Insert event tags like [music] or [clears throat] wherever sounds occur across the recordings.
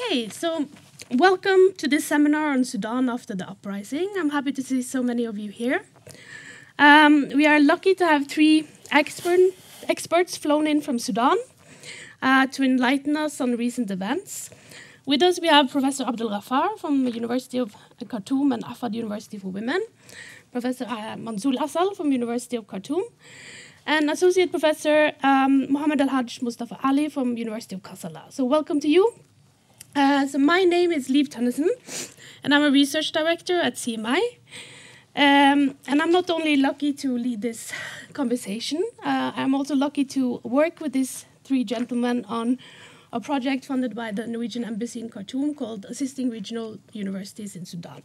Okay, so welcome to this seminar on Sudan after the uprising. I'm happy to see so many of you here. Um, we are lucky to have three expert, experts flown in from Sudan uh, to enlighten us on recent events. With us, we have Professor Abdel Ghaffar from the University of Khartoum and Ahfad University for Women, Professor uh, Assal from University of Khartoum, and Associate Professor um, Mohammed Elhaj Mustafa Ali from the University of Kassala. So, welcome to you. Uh, so, my name is Liv Tønnessen, and I'm a research director at CMI. Um, and I'm not only lucky to lead this conversation, uh, I'm also lucky to work with these three gentlemen on a project funded by the Norwegian Embassy in Khartoum called Assisting Regional Universities in Sudan.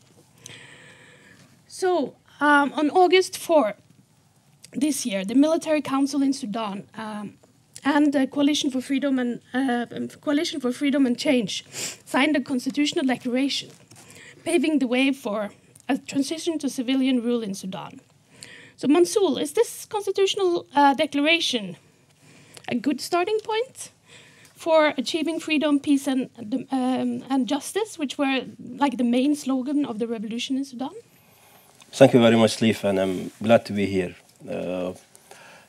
So, um, on August 4 this year, the Military Council in Sudan um, and the Coalition for Freedom and uh, Coalition for Freedom and Change signed a constitutional declaration, paving the way for a transition to civilian rule in Sudan. So, Munzoul, is this constitutional uh, declaration a good starting point for achieving freedom, peace, and um, and justice, which were like the main slogan of the revolution in Sudan? Thank you very much, Liv, and I'm glad to be here.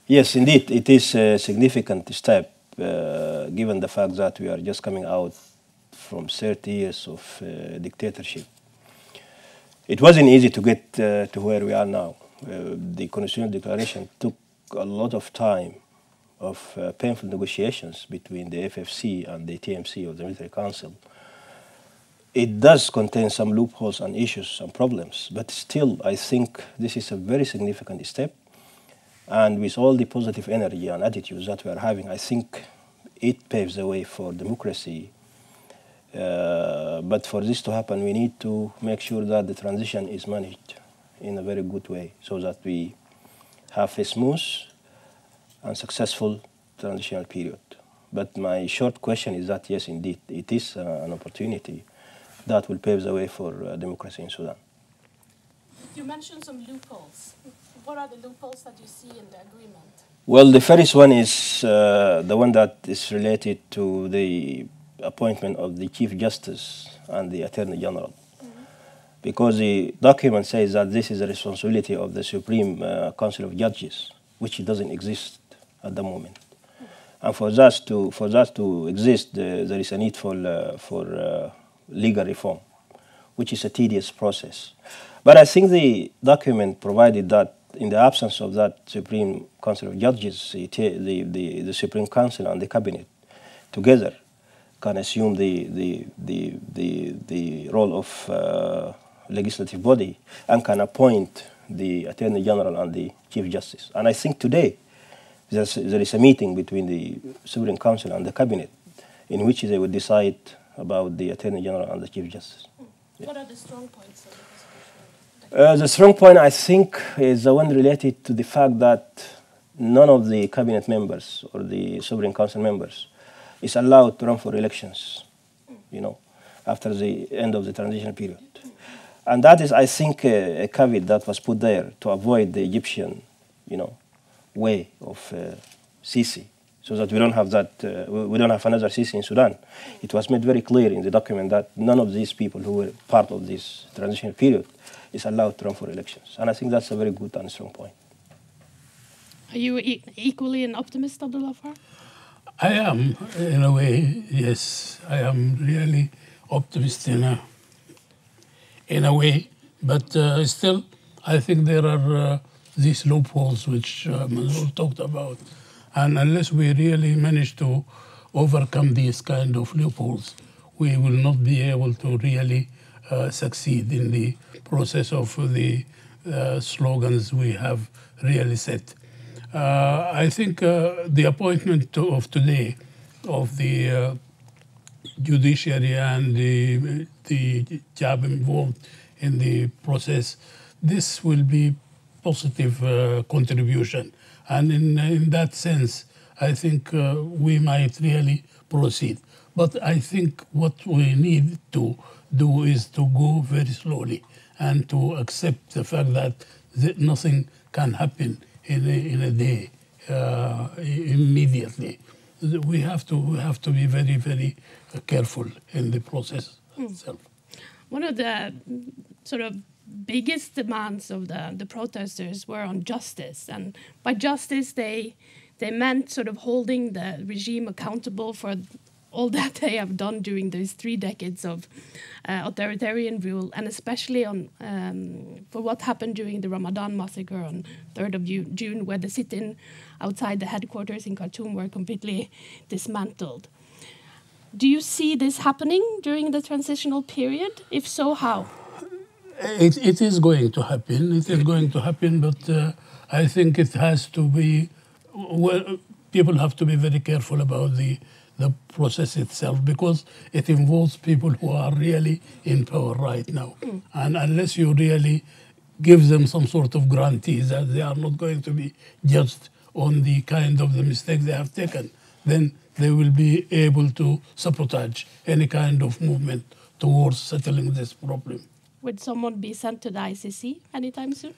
Yes, indeed, it is a significant step, uh, given the fact that we are just coming out from 30 years of uh, dictatorship. It wasn't easy to get uh, to where we are now. Uh, the Constitutional Declaration took a lot of time of uh, painful negotiations between the FFC and the TMC of the Military Council it does contain some loopholes and issues and problems, but still, I think this is a very significant step. And with all the positive energy and attitudes that we are having, I think it paves the way for democracy. Uh, but for this to happen, we need to make sure that the transition is managed in a very good way so that we have a smooth and successful transitional period. But my short question is that yes, indeed, it is uh, an opportunity that will pave the way for uh, democracy in Sudan. You mentioned some loopholes. What are the loopholes that you see in the agreement? Well, the first one is uh, the one that is related to the appointment of the Chief Justice and the Attorney General. Mm -hmm. Because the document says that this is a responsibility of the Supreme uh, Council of Judges, which doesn't exist at the moment. Mm -hmm. And for that to, for that to exist, there is a need for, uh, for uh, legal reform, which is a tedious process. But I think the document provided that in the absence of that Supreme Council of Judges, the, the, the, Supreme Council and the Cabinet together can assume the, the, the, the, the role of uh, legislative body and can appoint the Attorney General and the Chief Justice. And I think today there's, there is a meeting between the Supreme Council and the Cabinet in which they will decide about the Attorney General and the Chief Justice. Yeah. What are the strong points uh, the strong point, I think, is the one related to the fact that none of the cabinet members or the sovereign council members is allowed to run for elections, you know, after the end of the transition period. And that is, I think, a, a caveat that was put there to avoid the Egyptian, you know, way of uh, Sisi so that we don't have that, uh, we don't have another Sisi in Sudan. It was made very clear in the document that none of these people who were part of this transition period is allowed to run for elections. And I think that's a very good and strong point. Are you e equally an optimist, Abdel Ghaffar? I am, in a way, yes. I am really optimist in a, in a way. But uh, still, I think there are uh, these loopholes which uh, Munzoul talked about. And unless we really manage to overcome these kind of loopholes, we will not be able to really uh, succeed in the process of the uh, slogans we have really set. Uh, I think uh, the appointment of today of the uh, judiciary and the, the job involved in the process, this will be positive uh, contribution and in, in that sense, I think uh, we might really proceed. But I think what we need to do is to go very slowly and to accept the fact that nothing can happen in a, in a day uh, immediately. we have to we have to be very very careful in the process Hmm. itself. One of the sort of biggest demands of the, the protesters were on justice, and by justice they they meant sort of holding the regime accountable for all [laughs] that they have done during those three decades of uh, authoritarian rule, and especially on um, for what happened during the Ramadan massacre on 3rd of Ju- June, where the sit-in outside the headquarters in Khartoum were completely dismantled. Do you see this happening during the transitional period? If so, how? It, it is going to happen. It is going to happen, but uh, I think it has to be. Well, people have to be very careful about the the process itself because it involves people who are really in power right now, and unless you really give them some sort of guarantee that they are not going to be judged on the kind of the mistakes they have taken, then they will be able to sabotage any kind of movement towards settling this problem. Would someone be sent to the ICC anytime soon?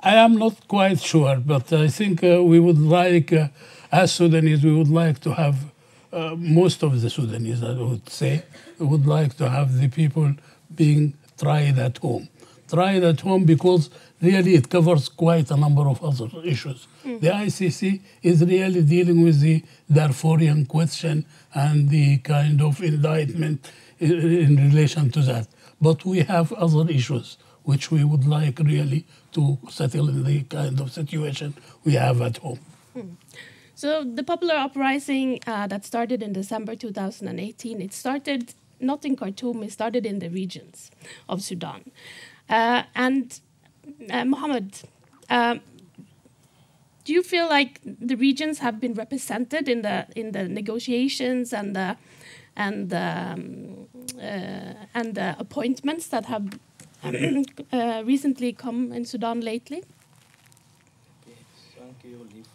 I am not quite sure, but I think uh, we would like, uh, as Sudanese, we would like to have uh, most of the Sudanese, I would say, would like to have the people being tried at home. Tried at home because really it covers quite a number of other issues. The ICC is really dealing with the Darfurian question and the kind of indictment in, in relation to that. But we have other issues which we would like really to settle in the kind of situation we have at home. So the popular uprising uh, that started in December 2018, it started not in Khartoum, it started in the regions of Sudan. Uh, and uh, Mohammed, uh, do you feel like the regions have been represented in the in the negotiations and the and the, um, uh, and the appointments that have [clears throat] uh, recently come in Sudan lately?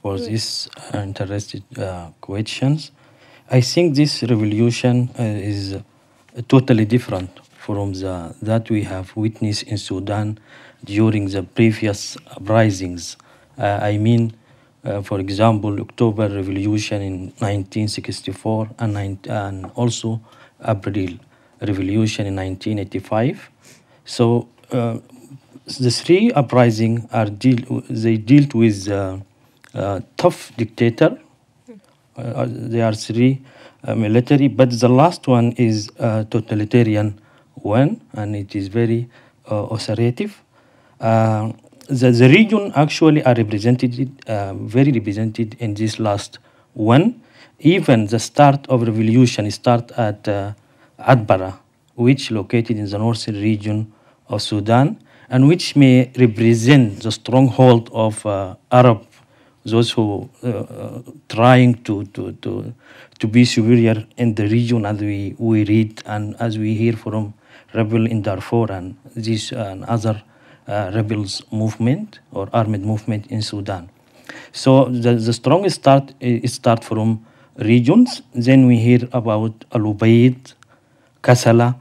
for these uh, interested uh, questions. I think this revolution uh, is totally different from the that we have witnessed in Sudan during the previous uprisings. Uh, I mean, uh, for example, October Revolution in 1964 and, and also April Revolution in 1985. So uh, the three uprising are deal they dealt with uh, uh, tough dictator. Uh, they are three uh, military, but the last one is uh, totalitarian one, and it is very uh, authoritative. Uh, the, the region actually are represented, uh, very represented in this last one. Even the start of revolution start at uh, Atbara, which located in the northern region of Sudan, and which may represent the stronghold of uh, Arab, those who uh, uh, trying to, to, to, to be superior in the region as we, we read and as we hear from rebel in Darfur and this uh, and other uh, rebels movement or armed movement in Sudan. So the, the strongest start is start from regions. Then we hear about Al Ubaid, Kassala,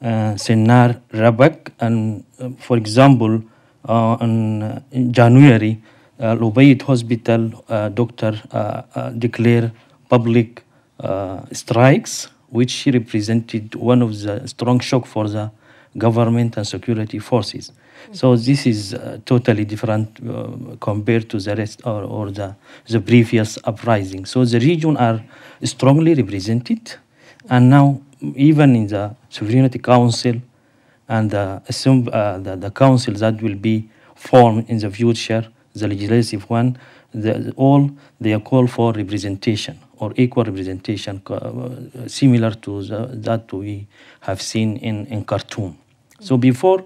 uh, Sennar, Rabak, and uh, for example, uh, in, uh, January, uh, Lubayt Hospital uh, doctor uh, uh, declared public uh, strikes, which represented one of the strong shock for the government and security forces. So this is uh, totally different uh, compared to the rest or, or the, the previous uprising. So the region are strongly represented, and now even in the Sovereignty Council and the, uh, the, the council that will be formed in the future, the legislative one, the, all they call for representation or equal representation, uh, similar to the, that we have seen in, in Khartoum. So before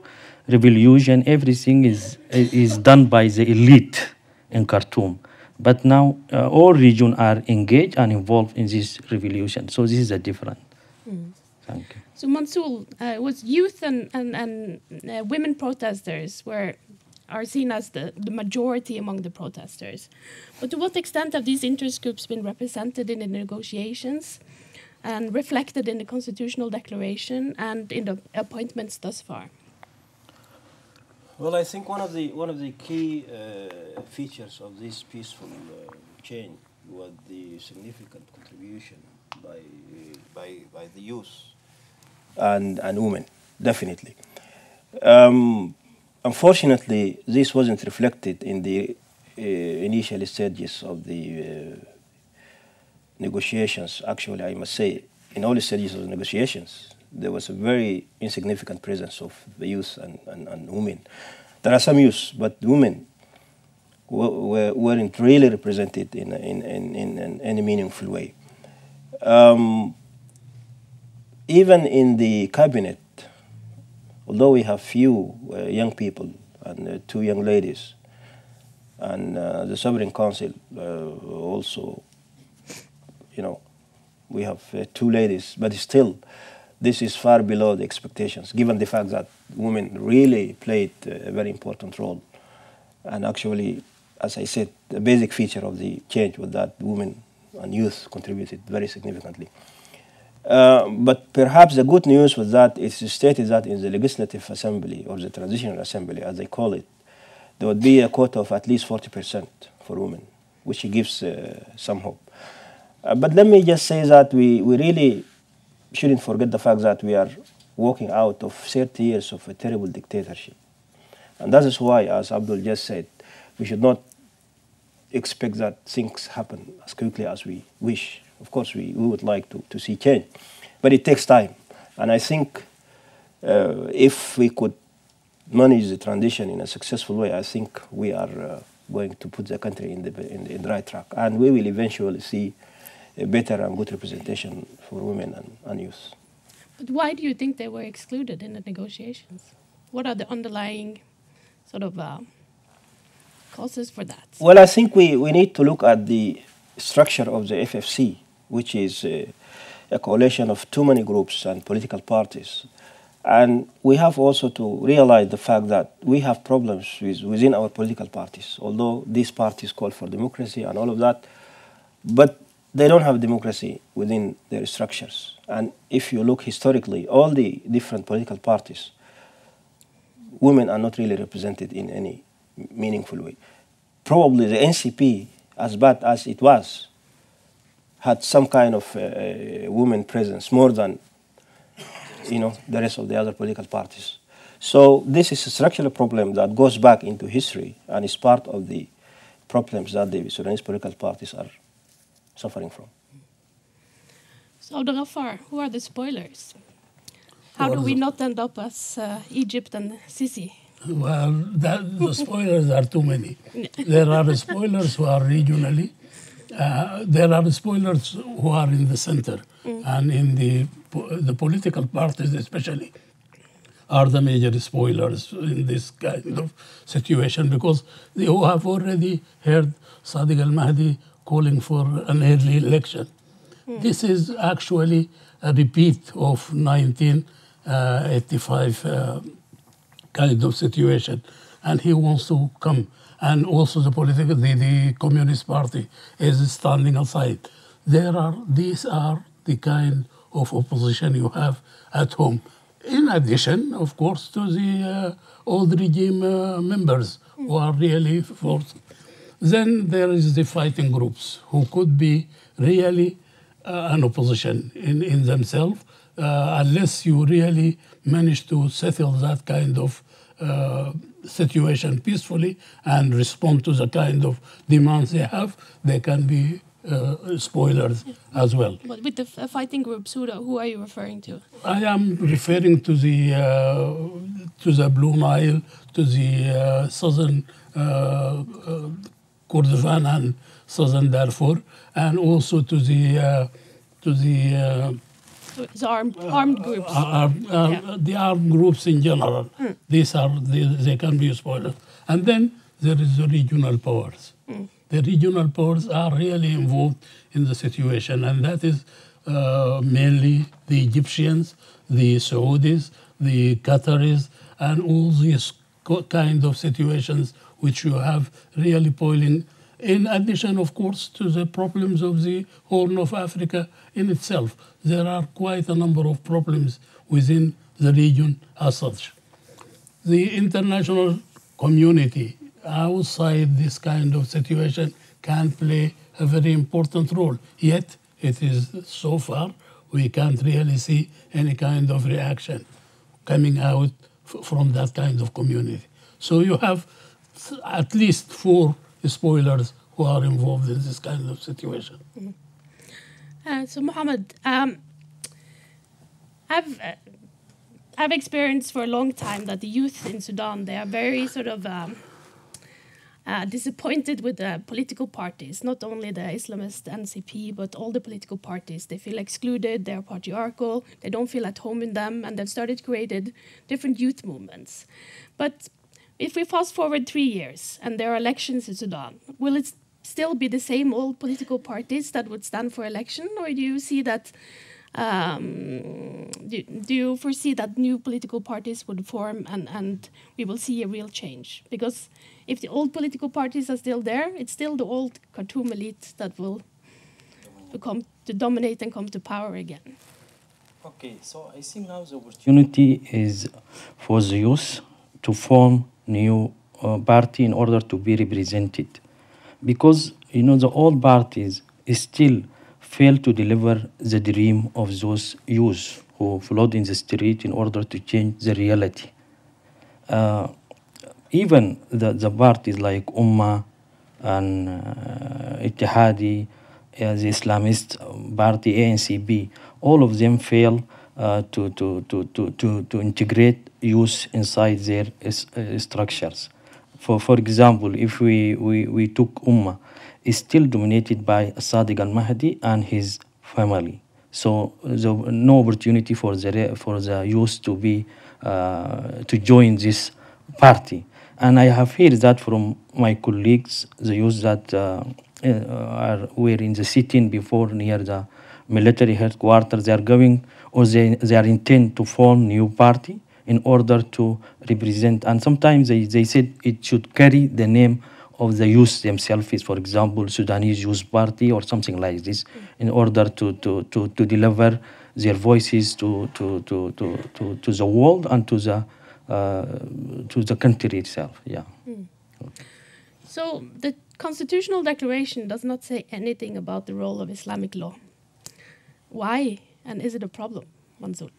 revolution, everything is is done by the elite in Khartoum. But now uh, all regions are engaged and involved in this revolution. So this is a different. Thank you. So Munzoul, uh, was youth and and, and uh, women protesters were are seen as the, the majority among the protesters. But to what extent have these interest groups been represented in the negotiations and reflected in the constitutional declaration and in the appointments thus far? Well, I think one of the one of the key uh, features of this peaceful uh, change was the significant contribution by, by, by the youth and, and women, definitely. Um, unfortunately, this wasn't reflected in the uh, initial stages of the uh, negotiations. Actually, I must say, in all the stages of the negotiations, there was a very insignificant presence of the youth and, and, and women. There are some youth, but women were, weren't really represented in, in, in, in, any meaningful way. Um, even in the cabinet, although we have few uh, young people and uh, two young ladies, and uh, the sovereign council uh, also, you know, we have uh, two ladies, but still, this is far below the expectations, given the fact that women really played a very important role. And actually, as I said, the basic feature of the change was that women and youth contributed very significantly. Uh, but perhaps the good news was that it's stated that in the legislative assembly or the transitional assembly, as they call it, there would be a quota of at least 40% for women, which gives uh, some hope. Uh, but let me just say that we, we really shouldn't forget the fact that we are walking out of 30 years of a terrible dictatorship. And that is why, as Abdul just said, we should not expect that things happen as quickly as we wish. Of course, we, we would like to, to see change, but it takes time. And I think uh, if we could manage the transition in a successful way, I think we are uh, going to put the country in the, in the, in the right track. And we will eventually see a better and good representation for women and, and youth. But why do you think they were excluded in the negotiations? What are the underlying sort of uh, causes for that? Well, I think we, we need to look at the structure of the FFC, which is uh, a coalition of too many groups and political parties. And we have also to realize the fact that we have problems with, within our political parties, although these parties call for democracy and all of that, but they don't have democracy within their structures. And if you look historically, all the different political parties, women are not really represented in any meaningful way. Probably the NCP, as bad as it was, had some kind of uh, women presence more than you know, the rest of the other political parties. So this is a structural problem that goes back into history and is part of the problems that the Sudanese political parties are suffering from. So, Dr. Ghaffar, who are the spoilers? How do we not end up as uh, Egypt and Sisi? Well, that, the spoilers are too many. [laughs] there are spoilers who are regionally. Uh, there are spoilers who are in the center mm. and in the the political parties especially are the major spoilers in this kind of situation because they who have already heard Sadiq al-Mahdi calling for an early election. Mm. This is actually a repeat of 1985 uh, kind of situation and he wants to come and also the political the, the communist party is standing aside there are these are the kind of opposition you have at home. In addition, of course, to the uh, old regime uh, members who are really forced. Then there is the fighting groups who could be really uh, an opposition in, in themselves uh, unless you really manage to settle that kind of uh, situation peacefully and respond to the kind of demands they have, they can be uh, spoilers as well. But with the uh, fighting groups, who, who are you referring to? I am referring to the uh, to the Blue Nile, to the uh, southern uh, uh, Kordofan and southern Darfur, and also to the to the. the armed, armed groups. Yeah. The armed groups in general. Mm. These are they, they can be spoilers, and then there is the regional powers. Mm the regional powers are really involved in the situation, and that is uh, mainly the Egyptians, the Saudis, the Qataris, and all these kind of situations which you have really boiling. In addition, of course, to the problems of the Horn of Africa in itself, there are quite a number of problems within the region as such. The international community outside this kind of situation can play a very important role. Yet, it is so far, we can't really see any kind of reaction coming out from that kind of community. So you have at least four spoilers who are involved in this kind of situation. Uh, so, Mohammed, um, I've uh, I've experienced for a long time that the youth in Sudan they are very sort of um, uh, disappointed with the political parties, not only the Islamist NCP, but all the political parties. They feel excluded, they're patriarchal, they don't feel at home in them, and they've started created different youth movements. But if we fast forward three years and there are elections in Sudan, will it still be the same old political parties that would stand for election, or do you see that? Um, do, do you foresee that new political parties would form and, and we will see a real change? Because if the old political parties are still there, it's still the old Khartoum elite that will come to dominate and come to power again. Okay, so I think now the opportunity is for the youth to form new uh, party in order to be represented, because you know the old parties still fail to deliver the dream of those youth who flood in the street in order to change the reality. Uh, even the, the parties like Ummah and uh, Ittihadi, uh, the Islamist party ANCB, all of them fail uh, to, to, to, to, to, to integrate youth inside their uh, structures. For, for example, if we, we, we took Ummah, is still dominated by Sadiq al-Mahdi and his family. So the, no opportunity for the, for the youth to be, uh, to join this party. And I have heard that from my colleagues, the youth that uh, uh, are were in the sitting before near the military headquarters, they are going or they, they are intent to form new party in order to represent. And sometimes they, they said it should carry the name of the youth themselves, for example, Sudanese Youth Party or something like this, in order to, to, to, to deliver their voices to, to, to, to, to, to the world and to the, uh, to the country itself. Yeah. So the constitutional declaration does not say anything about the role of Islamic law. Why? And is it a problem, Munzoul?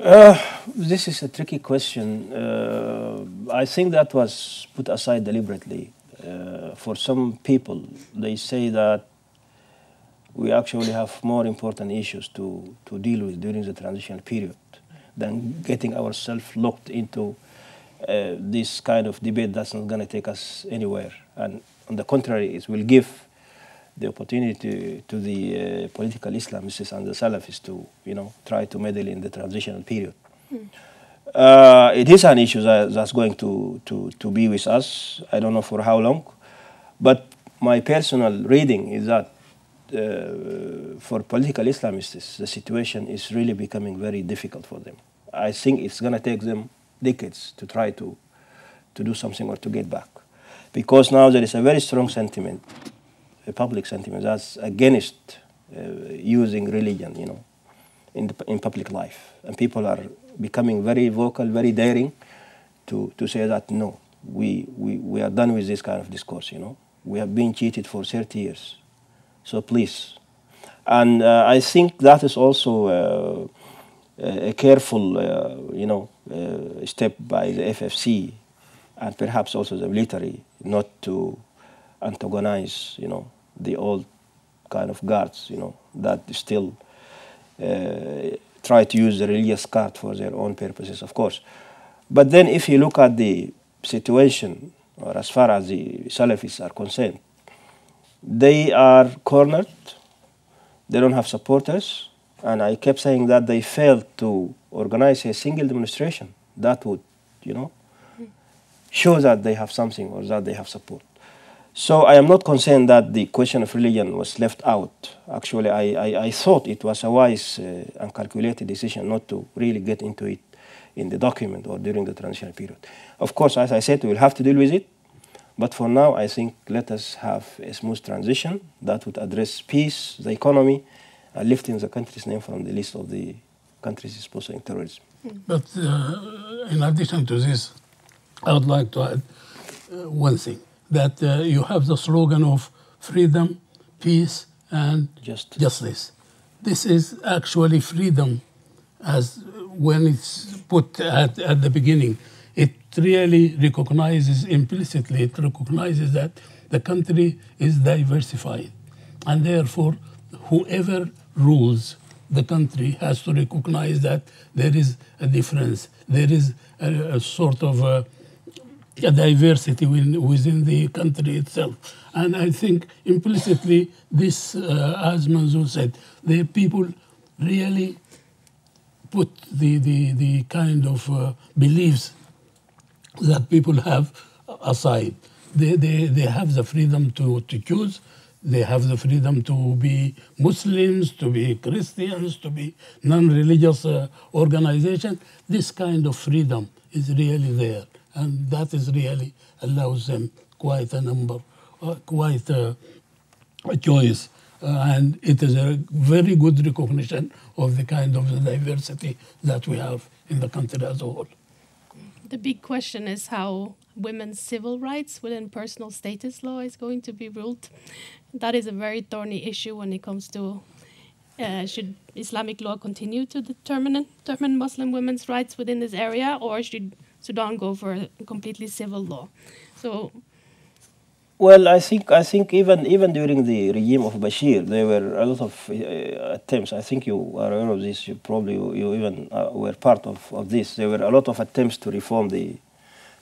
Uh, this is a tricky question. Uh, I think that was put aside deliberately. Uh, for some people, they say that we actually have more important issues to, to deal with during the transitional period than getting ourselves locked into uh, this kind of debate that's not going to take us anywhere. And on the contrary, it will give the opportunity to, the uh, political Islamists and the Salafists to, you know, try to meddle in the transitional period. Uh, it is an issue that, that's going to, to, to be with us. I don't know for how long, but my personal reading is that uh, for political Islamists, the situation is really becoming very difficult for them. I think it's going to take them decades to try to, to do something or to get back. Because now there is a very strong sentiment, public sentiment, that's against uh, using religion, you know, in, the, in public life. And people are becoming very vocal, very daring to, to say that, no, we, we, we are done with this kind of discourse, you know. We have been cheated for 30 years. So please. And uh, I think that is also uh, a careful, uh, you know, uh, step by the FFC and perhaps also the military not to antagonize, you know, the old kind of guards, you know, that still uh, try to use the religious card for their own purposes, of course. But then if you look at the situation, or as far as the Salafis are concerned, they are cornered, they don't have supporters, and I kept saying that they failed to organize a single demonstration that would, you know, show that they have something or that they have support. So I am not concerned that the question of religion was left out. Actually, I, I, I thought it was a wise uh, and calculated decision not to really get into it in the document or during the transitional period. Of course, as I said, we will have to deal with it. But for now, I think let us have a smooth transition that would address peace, the economy, and lifting the country's name from the list of the countries exposing terrorism. But uh, in addition to this, I would like to add uh, one thing that uh, you have the slogan of freedom, peace, and Justice. justice. This is actually freedom, as when it's put at, at the beginning. It really recognizes implicitly, it recognizes that the country is diversified. And therefore, whoever rules the country has to recognize that there is a difference, there is a, a sort of a, a diversity within, within the country itself. And I think implicitly, this, uh, as Munzoul said, the people really put the, the, the kind of uh, beliefs that people have aside. They, they, they have the freedom to, to choose. They have the freedom to be Muslims, to be Christians, to be non-religious uh, organization. This kind of freedom is really there, and that is really allows them quite a number, uh, quite a, a choice, uh, and it is a very good recognition of the kind of the diversity that we have in the country as a whole. The big question is how women's civil rights within personal status law is going to be ruled. That is a very thorny issue when it comes to uh, should Islamic law continue to determine, determine Muslim women's rights within this area, or should Sudan go for a completely civil law? So, Well, I think I think even even during the regime of Bashir, there were a lot of uh, attempts. I think you are aware of this. You probably you, you even uh, were part of, of this. There were a lot of attempts to reform the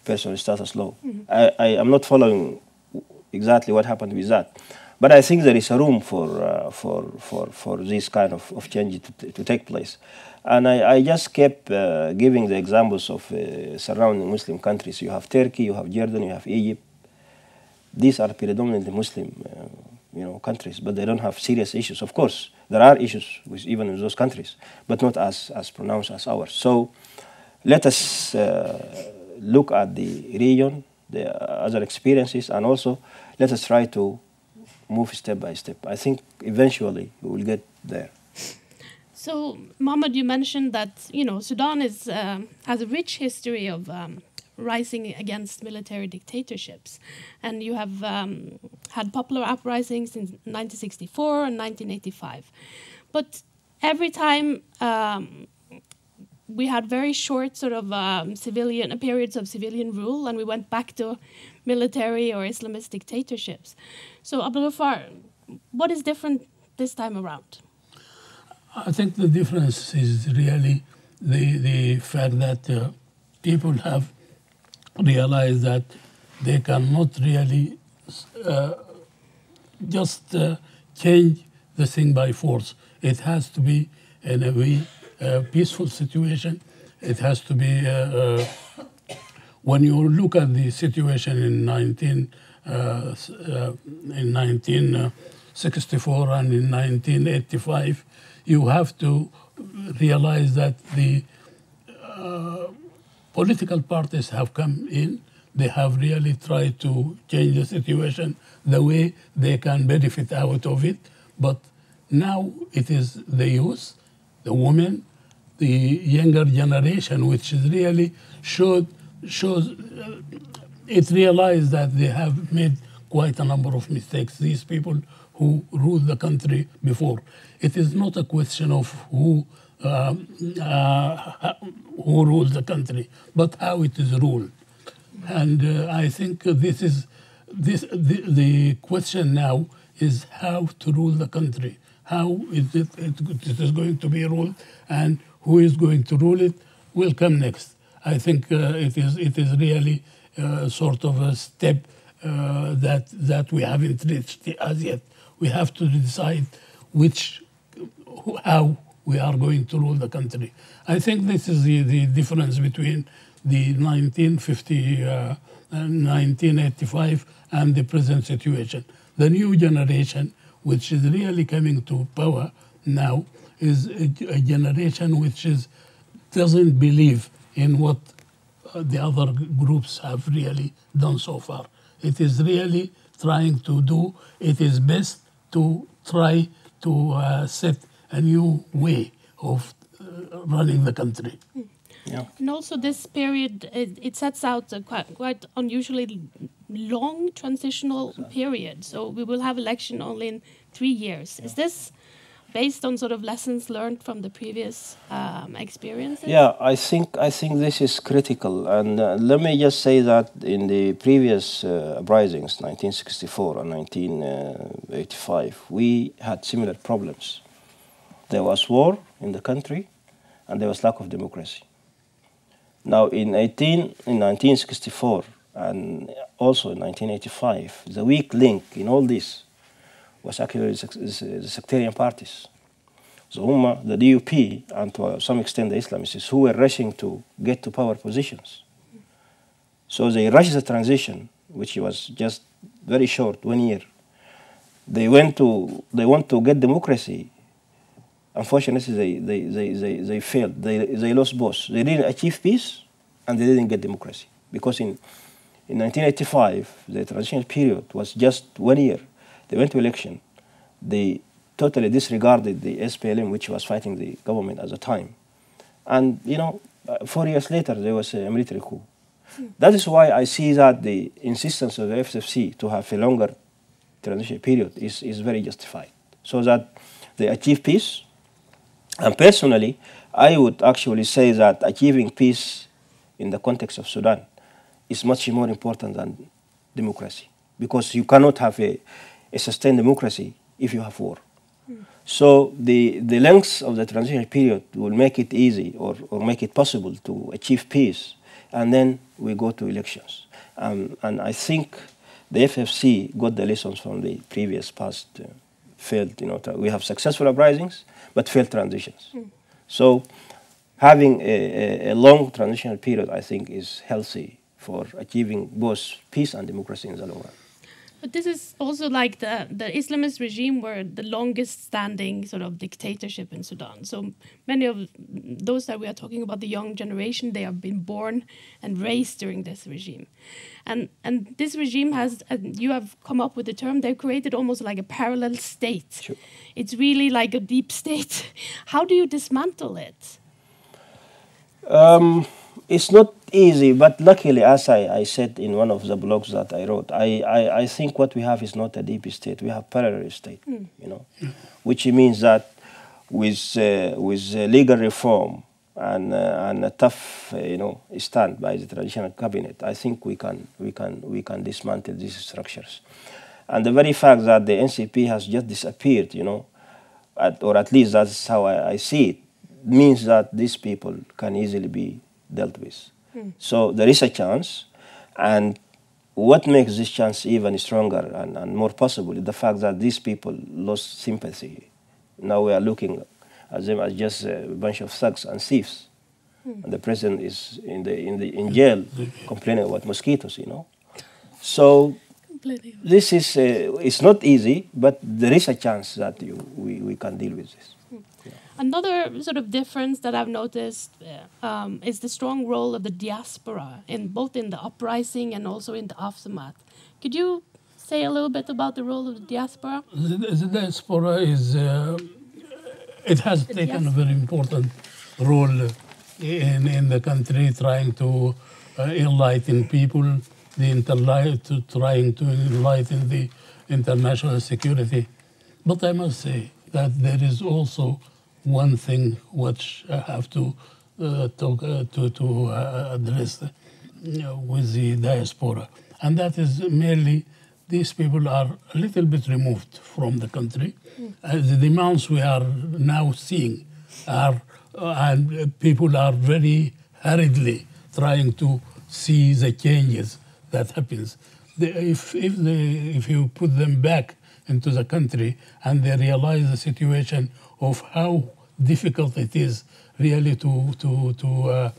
personal status law. I, I am not following exactly what happened with that, but I think there is a room for uh, for for for this kind of, of change to, to take place. And I, I just kept uh, giving the examples of uh, surrounding Muslim countries. You have Turkey, you have Jordan, you have Egypt these are predominantly Muslim, uh, you know, countries, but they don't have serious issues. Of course, there are issues with even in those countries, but not as as pronounced as ours. So, let us uh, look at the region, the other experiences, and also let us try to move step by step. I think eventually we will get there. So Mohammed, you mentioned that you know Sudan is um, has a rich history of um, rising against military dictatorships, and you have um, had popular uprisings in 1964 and 1985, but every time. Um, we had very short sort of um, civilian periods of civilian rule, and we went back to military or Islamist dictatorships. So, Abdul Ghaffar, what is different this time around? I think the difference is really the, the fact that uh, people have realized that they cannot really uh, just uh, change the thing by force. It has to be in a way a peaceful situation. It has to be uh, uh, when you look at the situation in 19 uh, uh, in 1964 and in 1985, you have to realize that the uh, political parties have come in. They have really tried to change the situation the way they can benefit out of it. But now it is the youth, the women, the younger generation, which is really showed shows uh, it realized that they have made quite a number of mistakes. These people who ruled the country before. It is not a question of who um, uh, who rules the country, but how it is ruled. And uh, I think this is this the, the question now is how to rule the country. How is it, it, it is going to be ruled, and who is going to rule it will come next. I think uh, it is it is really uh, sort of a step uh, that that we haven't reached as yet. We have to decide which how we are going to rule the country. I think this is the, the difference between the 1950, uh, and 1985 and the present situation. The new generation, which is really coming to power now, is a, a generation which is doesn't believe in what uh, the other groups have really done so far. It is really trying to do it is best to try to uh, set a new way of uh, running the country. Yeah. And also, this period it, it sets out a quite, quite unusually long transitional period. So we will have election only in three years. Is this based on sort of lessons learned from the previous um, experiences? Yeah, I think I think this is critical, and uh, let me just say that in the previous uh, uprisings, 1964 and 1985, we had similar problems. There was war in the country, and there was lack of democracy. Now, in 18 in 1964 and also in 1985, the weak link in all this was actually the sectarian parties. The Ummah, the DUP, and to some extent the Islamists, who were rushing to get to power positions. So they rushed the transition, which was just very short, one year. They went to they want to get democracy. Unfortunately, they, they, they, they, they failed. They, they lost both. They didn't achieve peace, and they didn't get democracy. Because in, in 1985, the transitional period was just one year. They went to election. They totally disregarded the SPLM, which was fighting the government at the time. And, you know, uh, four years later, there was a military coup. That is why I see that the insistence of the FFC to have a longer transition period is, is very justified, so that they achieve peace. And personally, I would actually say that achieving peace in the context of Sudan is much more important than democracy, because you cannot have a, a sustained democracy if you have war. So the, the length of the transition period will make it easy or, or make it possible to achieve peace, and then we go to elections. Um, and I think the FFC got the lessons from the previous past uh, failed, you know, we have successful uprisings, but failed transitions. Mm. So having a, a, a long transitional period, I think, is healthy for achieving both peace and democracy in the long run. But this is also like the, the Islamist regime were the longest standing sort of dictatorship in Sudan. So many of those that we are talking about, the young generation, they have been born and raised during this regime. And, and this regime has, and you have come up with the term, they've created almost like a parallel state. Sure. It's really like a deep state. [laughs] How do you dismantle it? Um, it's not easy, but luckily, as I, I said in one of the blogs that I wrote, I, I, I think what we have is not a deep state. We have parallel state, mm. you know, mm. which means that with, uh, with uh, legal reform and, uh, and a tough, uh, you know, stand by the traditional cabinet, I think we can, we can, we can dismantle these structures. And the very fact that the NCP has just disappeared, you know, at, or at least that's how I, I see it, means that these people can easily be dealt with. Hmm. So there is a chance, and what makes this chance even stronger and, and more possible is the fact that these people lost sympathy. Now we are looking at them as just a bunch of thugs and thieves. Hmm. And the president is in, the, in, the, in jail complaining about mosquitoes, you know. So this is, uh, it's not easy, but there is a chance that you, we, we can deal with this. Another sort of difference that I've noticed uh, um, is the strong role of the diaspora in both in the uprising and also in the aftermath. Could you say a little bit about the role of the diaspora? The, the diaspora is uh, it has the taken diaspora. a very important role in in the country, trying to uh, enlighten people, the to trying to enlighten the international security. But I must say that there is also one thing which I have to uh, talk, uh, to, to uh, address with the diaspora, and that is merely these people are a little bit removed from the country. Mm. the demands we are now seeing are, uh, and people are very hurriedly trying to see the changes that happens. The, if, if, they, if you put them back into the country and they realize the situation of how difficult it is really to to to uh,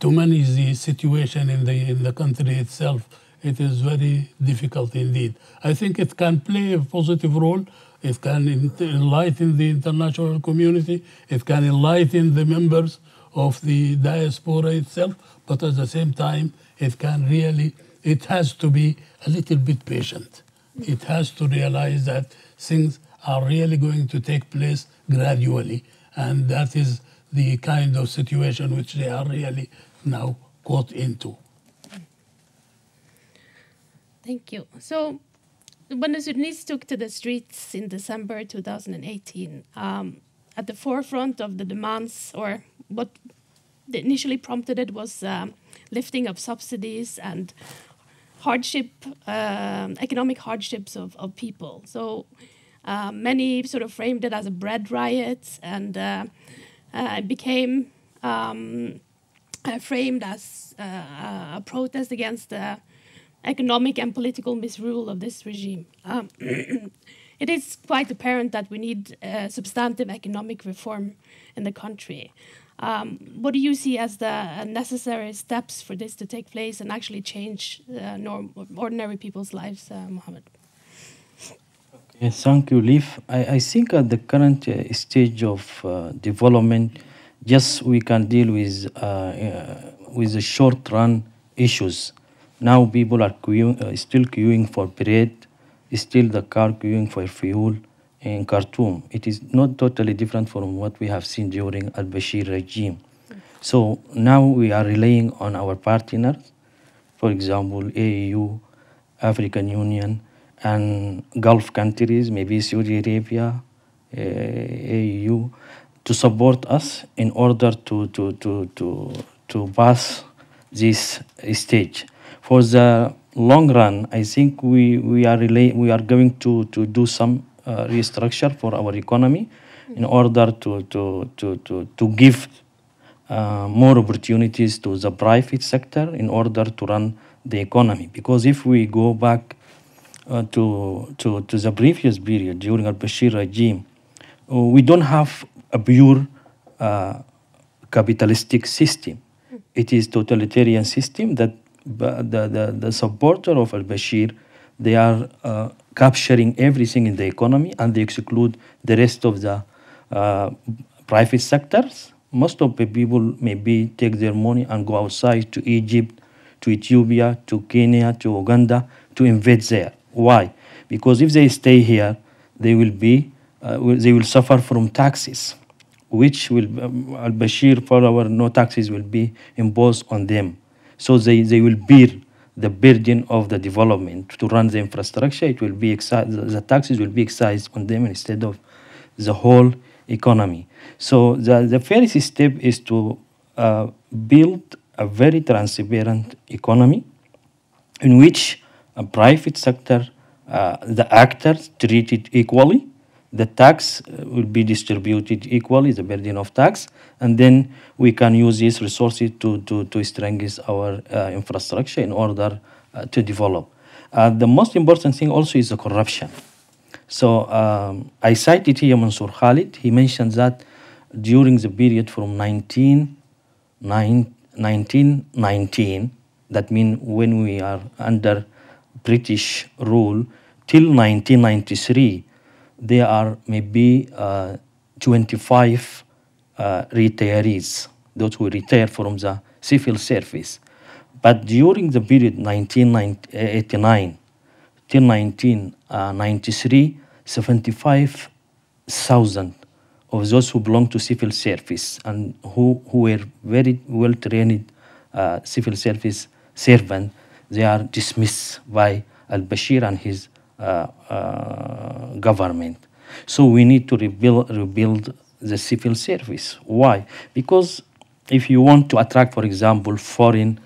to manage the situation in the in the country itself. It is very difficult indeed. I think it can play a positive role. It can enlighten the international community. It can enlighten the members of the diaspora itself. But at the same time, it can really. It has to be a little bit patient. It has to realize that things are really going to take place gradually. And that is the kind of situation which they are really now caught into. Thank you. So, when the Sudanese took to the streets in December 2018, um, at the forefront of the demands, or what initially prompted it, was um, lifting of subsidies and hardship, um, economic hardships of, of people. So, uh, many sort of framed it as a bread riot, and uh, uh, it became um, uh, framed as uh, a protest against the economic and political misrule of this regime. Um, [clears throat] it is quite apparent that we need substantive economic reform in the country. Um, what do you see as the necessary steps for this to take place and actually change norm, ordinary people's lives, Mohammed? Yes, thank you, Liv. I, I think at the current uh, stage of uh, development, just we can deal with uh, uh with the short-run issues. Now people are queuing, uh, still queuing for bread, still the car queuing for fuel in Khartoum. It is not totally different from what we have seen during al-Bashir regime. So now we are relying on our partners, for example, AU, African Union, and Gulf countries, maybe Saudi Arabia, uh, AU, to support us in order to, to, to, to, to pass this stage. For the long run, I think we, we, are, relay, we are going to, to do some uh, restructure for our economy in order to, to, to, to, to give uh, more opportunities to the private sector in order to run the economy. Because if we go back uh, to, to, to the previous period during al-Bashir regime, uh, we don't have a pure uh, capitalistic system. It is totalitarian system that the, the, the supporter of al-Bashir, they are uh, capturing everything in the economy and they exclude the rest of the uh, private sectors. Most of the people maybe take their money and go outside to Egypt, to Ethiopia, to Kenya, to Uganda to invest there. Why? Because if they stay here, they will be uh, they will suffer from taxes, which will um, Al Bashir for our no taxes will be imposed on them. So they, they will bear the burden of the development to run the infrastructure. It will be the taxes will be excised on them instead of the whole economy. So the, the first step is to uh, build a very transparent economy in which private sector, uh, the actors treated equally. The tax uh, will be distributed equally, the burden of tax, and then we can use these resources to, to, to strengthen our uh, infrastructure in order to develop. The most important thing also is the corruption. So um, I cited here Mansour Khalid. He mentioned that during the period from 19, 1919, that means when we are under British rule till 1993, there are maybe uh, 25 uh, retirees, those who retired from the civil service. But during the period 1989 till 1993, 75,000 of those who belong to civil service and who, who were very well trained uh, civil service servants they are dismissed by al-Bashir and his uh, uh, government. So we need to rebuild, rebuild the civil service. Why? Because if you want to attract, for example, foreign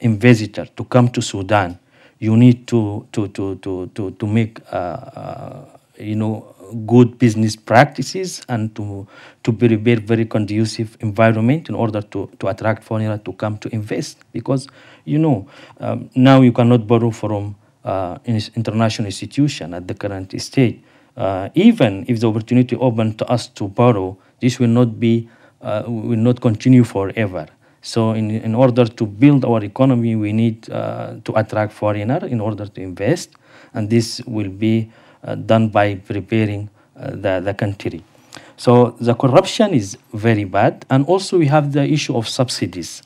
investor to come to Sudan, you need to to to to to, to make uh, uh, you know good business practices and to to prepare very very conducive environment in order to to attract foreigners to come to invest because you know um, now you cannot borrow from uh, international institution at the current stage uh, even if the opportunity open to us to borrow this will not be uh, will not continue forever so in, in order to build our economy we need uh, to attract foreigners in order to invest and this will be uh, done by preparing uh, the, the country. So the corruption is very bad. And also we have the issue of subsidies.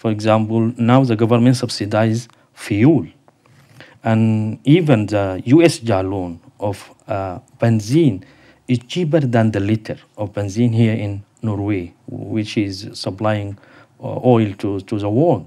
For example, now the government subsidizes fuel. And even the US gallon of uh, benzene is cheaper than the liter of benzene here in Norway, which is supplying uh, oil to, to the world.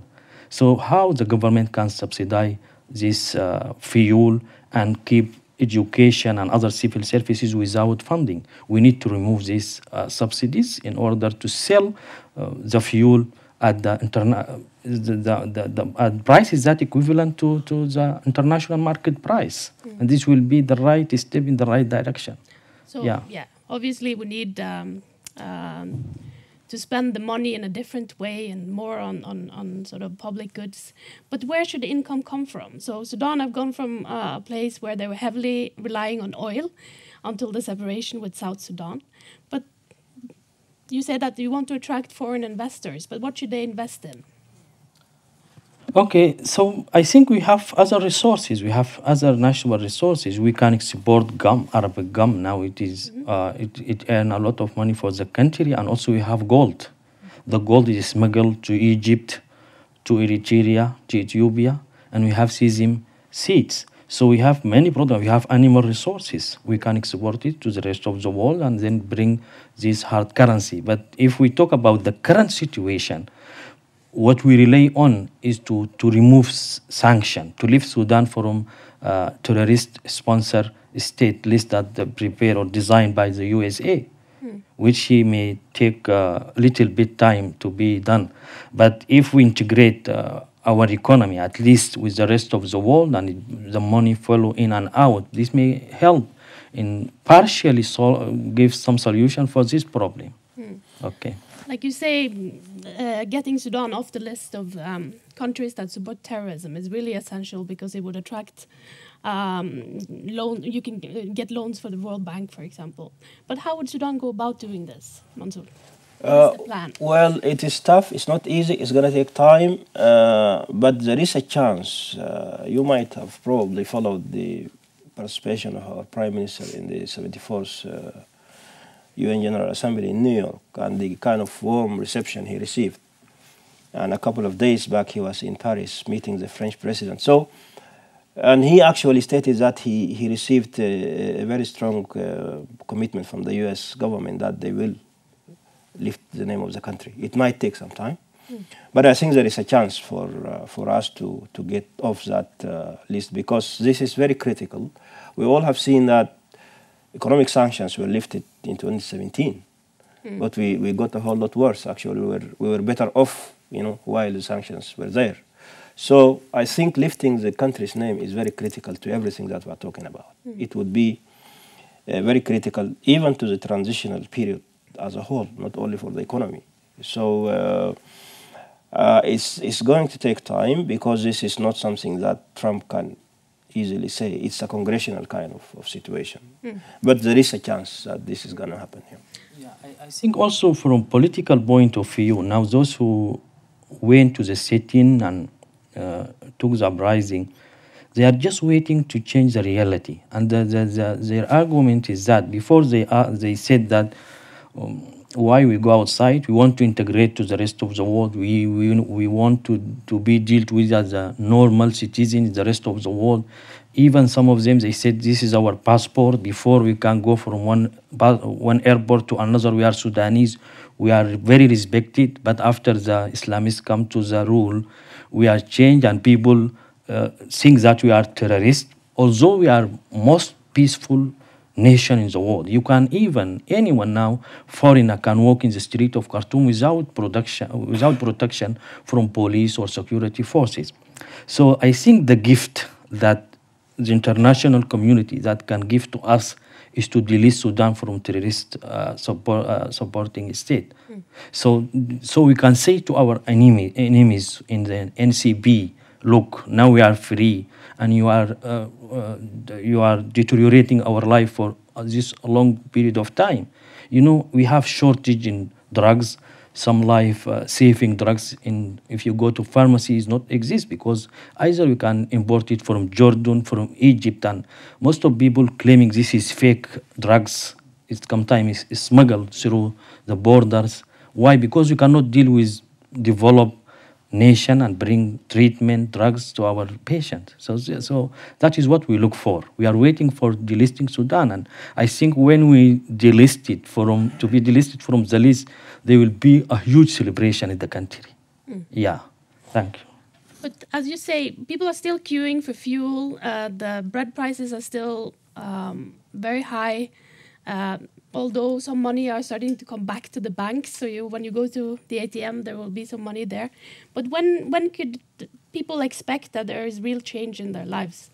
So how the government can subsidize this uh, fuel and keep education and other civil services without funding. We need to remove these uh, subsidies in order to sell uh, the fuel at the, interna- the, the, the, the at prices that equivalent to, to the international market price. And this will be the right step in the right direction. So Yeah. yeah, obviously we need um, um, to spend the money in a different way and more on, on, on sort of public goods. But where should the income come from? So Sudan have gone from uh, a place where they were heavily relying on oil until the separation with South Sudan. You said that you want to attract foreign investors, but what should they invest in? Okay, so I think we have other resources. We have other natural resources. We can export gum, Arabic gum. Now it is uh, it it earn a lot of money for the country, and also we have gold. The gold is smuggled to Egypt, to Eritrea, to Ethiopia, and we have sesame seeds. So we have many products. We have animal resources. We can export it to the rest of the world and then bring this hard currency. But if we talk about the current situation, what we rely on is to, to remove sanction, to lift Sudan from uh, terrorist sponsor state list that uh, prepared or designed by the USA, which may take a little bit time to be done. But if we integrate uh, our economy, at least with the rest of the world, and it- the money flow in and out, this may help in partially sol- give some solution for this problem. Okay. Like you say, uh, getting Sudan off the list of um, countries that support terrorism is really essential because it would attract um, loan. You can get loans for the World Bank, for example. But how would Sudan go about doing this, Munzoul? Plan? Well, it is tough. It's not easy. It's going to take time. Uh, but there is a chance. Uh, you might have probably followed the participation of our Prime Minister in the 74th uh, UN General Assembly in New York and the kind of warm reception he received. And a couple of days back, he was in Paris meeting the French president. So, and he actually stated that he, he received a, a very strong uh, commitment from the US government that they will lift the name of the country. It might take some time, but I think there is a chance for uh, for us to to get off that uh, list because this is very critical. We all have seen that economic sanctions were lifted in 2017, but we, we got a whole lot worse. Actually, we were we were better off, you know, while the sanctions were there. So I think lifting the country's name is very critical to everything that we're talking about. It would be uh, very critical even to the transitional period as a whole, not only for the economy. So uh, uh, it's, it's going to take time because this is not something that Trump can easily say. It's a congressional kind of, of situation. But there is a chance that this is going to happen here. Yeah, I, I think also from political point of view, now those who went to the sit-in and uh, took the uprising, they are just waiting to change the reality. And the, the, the, their argument is that before they are, they said that um, why we go outside, we want to integrate to the rest of the world. We, we, we want to, to be dealt with as a normal citizen in the rest of the world. Even some of them, they said this is our passport. Before we can go from one, one airport to another, we are Sudanese. We are very respected. But after the Islamists come to the rule, we are changed and people uh, think that we are terrorists. Although we are most peaceful nation in the world. You can even anyone now foreigner can walk in the street of Khartoum without production without protection from police or security forces. So I think the gift that the international community that can give to us is to delete Sudan from terrorist uh, support, uh, supporting state. So, so we can say to our enemy, enemies in the NCP, look, now we are free, and you are uh, uh, you are deteriorating our life for this long period of time. You know, we have shortage in drugs. Some life uh, saving drugs in if you go to pharmacies not exist because either you can import it from Jordan, from Egypt, and most of people claiming this is fake drugs. It sometimes is smuggled through the borders. Why? Because you cannot deal with developed nation and bring treatment drugs to our patients. So, so that is what we look for. We are waiting for delisting Sudan, and I think when we delist it from to be delisted from the list, there will be a huge celebration in the country. Yeah, thank you. But as you say, people are still queuing for fuel. Uh, the bread prices are still um, very high. Uh, although some money are starting to come back to the banks, so you, when you go to the ATM, there will be some money there. But when when could people expect that there is real change in their lives?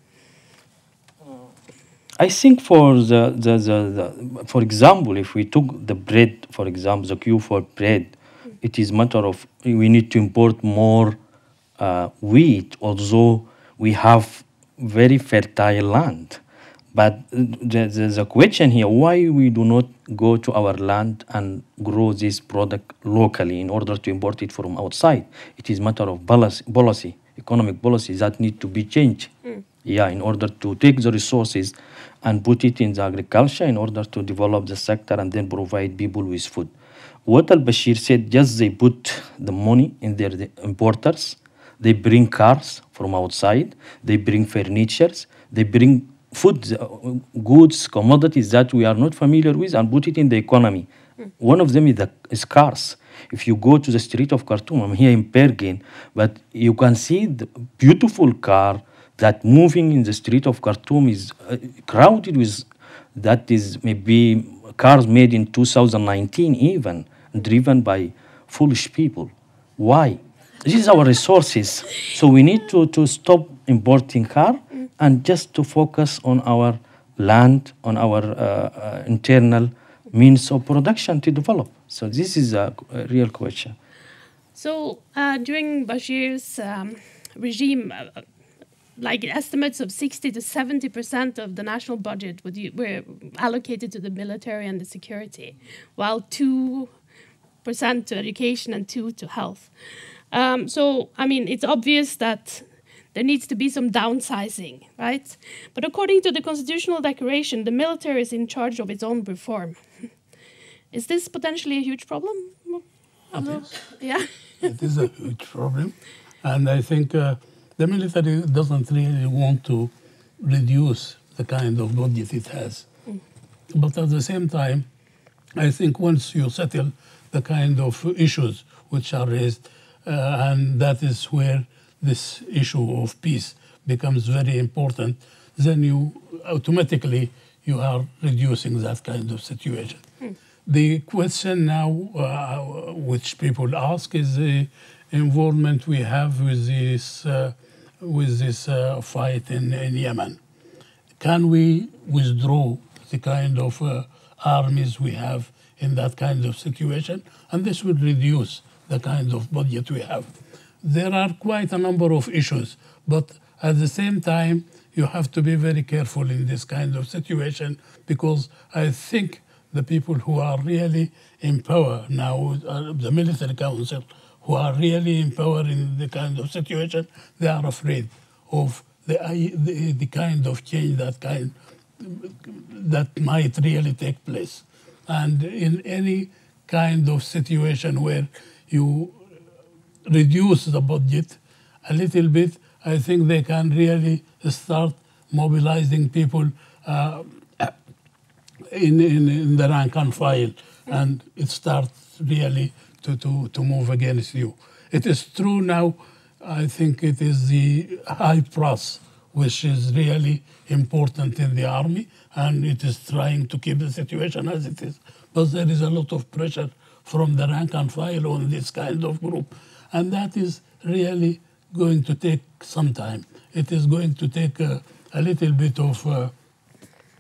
I think for the, the, the, the, for example, if we took the bread, for example, the queue for bread, it is a matter of we need to import more uh, wheat, although we have very fertile land. But the, the, the question here, why we do not go to our land and grow this product locally in order to import it from outside? It is matter of policy, policy economic policies that need to be changed. Mm. Yeah, in order to take the resources and put it in the agriculture in order to develop the sector and then provide people with food. What Al Bashir said, just they put the money in their the importers, they bring cars from outside, they bring furnitures, they bring food, uh, goods, commodities that we are not familiar with and put it in the economy. Mm. One of them is, the, cars. If you go to the street of Khartoum, I'm here in Bergen, but you can see the beautiful car that moving in the street of Khartoum is uh, crowded with that is maybe cars made in 2019 even driven by foolish people. Why? This is our resources. So we need to, to stop importing car and just to focus on our land, on our uh, uh, internal means of production to develop. So this is a, a real question. So uh, during Bashir's um, regime, uh, like estimates of 60 to 70 percent of the national budget were allocated to the military and the security, while 2 percent to education and 2 to health. Um, so, I mean, it's obvious that there needs to be some downsizing, right? But according to the Constitutional Declaration, the military is in charge of its own reform. [laughs] is this potentially a huge problem? Yeah. it is a [laughs] huge problem. And I think uh, the military doesn't really want to reduce the kind of budget it has. Mm. But at the same time, I think once you settle the kind of issues which are raised, and that is where this issue of peace becomes very important, then you automatically you are reducing that kind of situation. Hmm. The question now, uh, which people ask, is the involvement we have with this uh, with this uh, fight in, in Yemen. Can we withdraw the kind of uh, armies we have in that kind of situation? And this would reduce the kind of budget we have there are quite a number of issues, but at the same time, you have to be very careful in this kind of situation because I think the people who are really in power now, uh, the military council, who are really in power in the kind of situation, they are afraid of the, the, the kind of change that kind that might really take place. And in any kind of situation where you reduce the budget a little bit, I think they can really start mobilizing people uh, in, in, in, the rank and file, and it starts really to, to, to move against you. It is true now, I think it is the high price which is really important in the army, and it is trying to keep the situation as it is. But there is a lot of pressure from the rank and file on this kind of group and that is really going to take some time. It is going to take a, a little bit of, uh,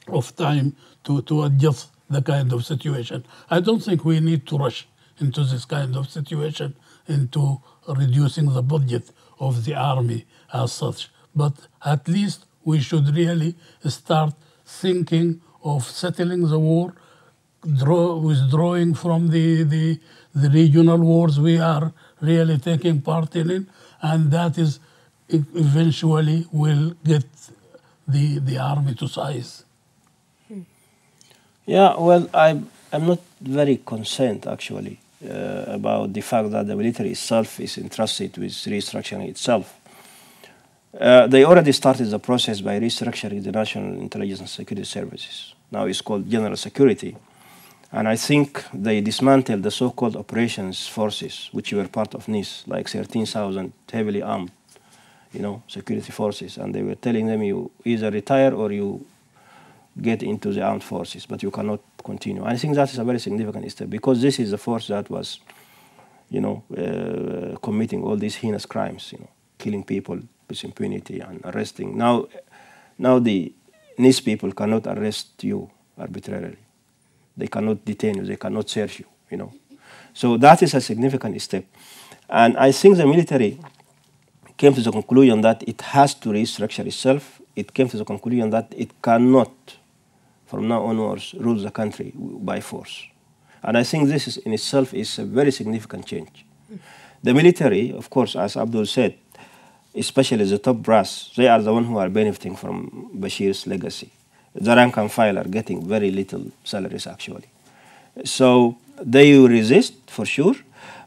of time to, to adjust the kind of situation. I don't think we need to rush into this kind of situation, into reducing the budget of the army as such. But at least we should really start thinking of settling the war, draw, withdrawing from the, the, the regional wars we are really taking part in and that is eventually will get the the army to size. Yeah, well, I'm I'm not very concerned actually uh, about the fact that the military itself is entrusted with restructuring itself. Uh, they already started the process by restructuring the National Intelligence and Security Services. Now it's called General Security and I think they dismantled the so-called operations forces, which were part of NISS, like 13,000 heavily armed you know, security forces, and they were telling them you either retire or you get into the armed forces, but you cannot continue. I think that is a very significant step because this is the force that was, you know, uh, committing all these heinous crimes, you know, killing people with impunity and arresting. Now, now the NISS people cannot arrest you arbitrarily. They cannot detain you. They cannot search you. You know, so that is a significant step, and I think the military came to the conclusion that it has to restructure itself. It came to the conclusion that it cannot from now onwards rule the country by force. And I think this is in itself is a very significant change. The military, of course, as Abdel said, especially the top brass, they are the ones who are benefiting from Bashir's legacy. The rank and file are getting very little salaries actually. So they resist for sure,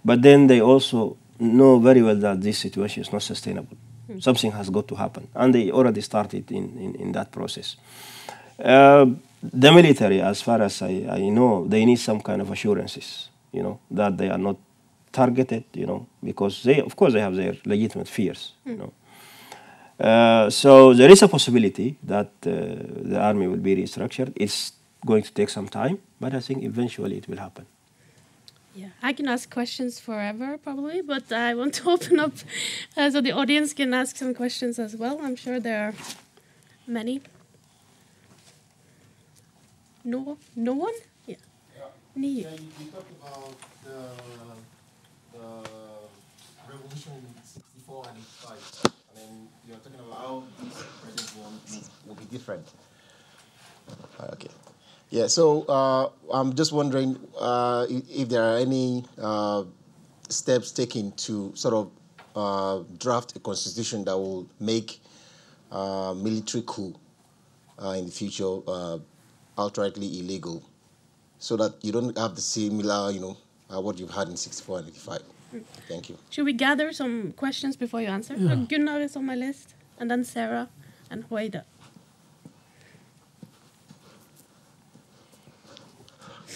but then they also know very well that this situation is not sustainable. Mm. Something has got to happen, and they already started in, in, in that process. Uh, the military, as far as I, I know, they need some kind of assurances, you know, that they are not targeted, you know, because they, of course, they have their legitimate fears, mm. you know. Uh, so there is a possibility that uh, the army will be restructured. It's going to take some time, but I think eventually it will happen. Yeah, I can ask questions forever probably, but I want to [laughs] open up uh, so the audience can ask some questions as well. I'm sure there are many. No, no one? Yeah. yeah. Yeah, you, you talked about the, the revolution in 64 and 85, and you're talking about will be different. Okay. Yeah, so uh, I'm just wondering uh, if there are any uh, steps taken to sort of uh, draft a constitution that will make uh, military coup uh, in the future outrightly illegal so that you don't have the similar, you know, what you've had in 64 and 85. Thank you. Should we gather some questions before you answer? Yeah. Gunnar is on my list, and then Sarah and Hueda.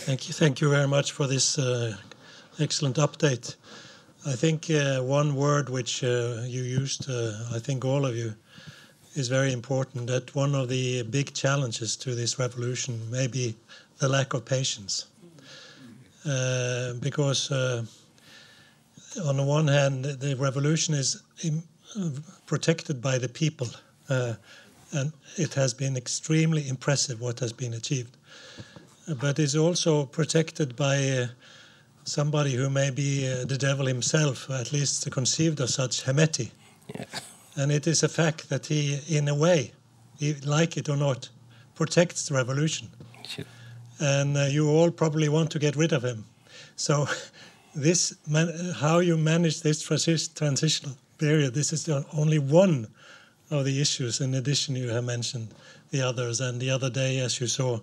Thank you. Thank you very much for this uh, excellent update. I think uh, one word which uh, you used, uh, I think all of you, is very important. That one of the big challenges to this revolution may be the lack of patience. Uh, because uh, on the one hand, the revolution is protected by the people, uh, and it has been extremely impressive what has been achieved. But it's also protected by uh, somebody who may be uh, the devil himself, or at least conceived of such, Hemeti. Yeah. And it is a fact that he, in a way, like it or not, protects the revolution. Sure. And uh, you all probably want to get rid of him. So, this how you manage this transitional period, this is only one of the issues. In addition, you have mentioned the others. And the other day, as you saw,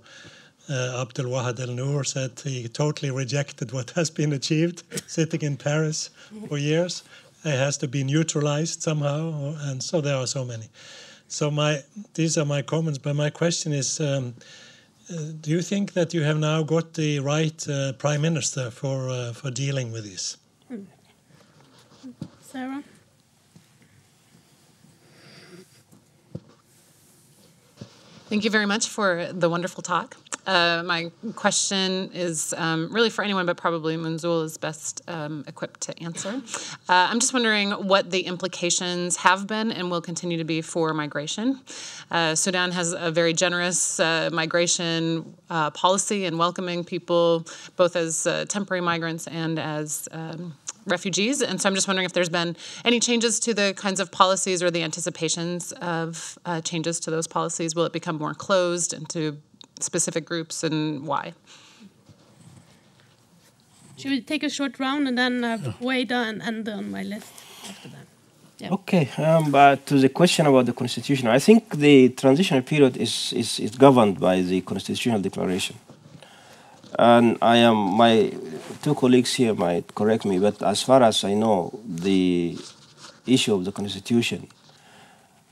uh, Abdel Wahid El Nour said he totally rejected what has been achieved sitting in Paris for years it has to be neutralized somehow, and so there are so many. So my these are my comments, but my question is. Um, do you think that you have now got the right uh, prime minister for uh, for dealing with this? Sarah. Thank you very much for the wonderful talk. Uh, my question is um, really for anyone, but probably Munzoul is best um, equipped to answer. Uh, I'm just wondering what the implications have been and will continue to be for migration. Uh, Sudan has a very generous uh, migration uh, policy and welcoming people both as uh, temporary migrants and as um, refugees. And so I'm just wondering if there's been any changes to the kinds of policies or the anticipations of changes to those policies. Will it become more closed into specific groups and why. Should we take a short round and then uh, wait and end on my list after that? Yeah. Okay, um, but to the question about the constitution, I think the transitional period is, is, is governed by the constitutional declaration. And I am, my two colleagues here might correct me, but as far as I know, the issue of the constitution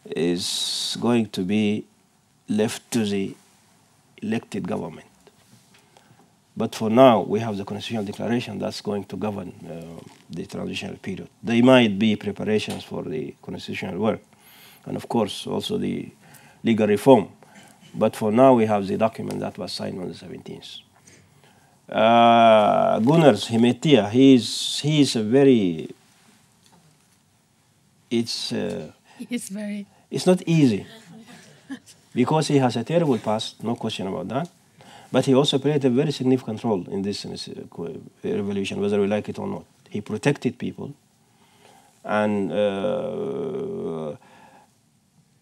is going to be left to the elected government. But for now, we have the constitutional declaration that's going to govern uh, the transitional period. There might be preparations for the constitutional work, and of course, also the legal reform. But for now, we have the document that was signed on the 17th. Uh, Gunnars Hemeti, he's, he's a very, it's, uh, It's very. it's not easy because he has a terrible past, no question about that. But he also played a very significant role in this, uh, revolution, whether we like it or not. He protected people, and uh,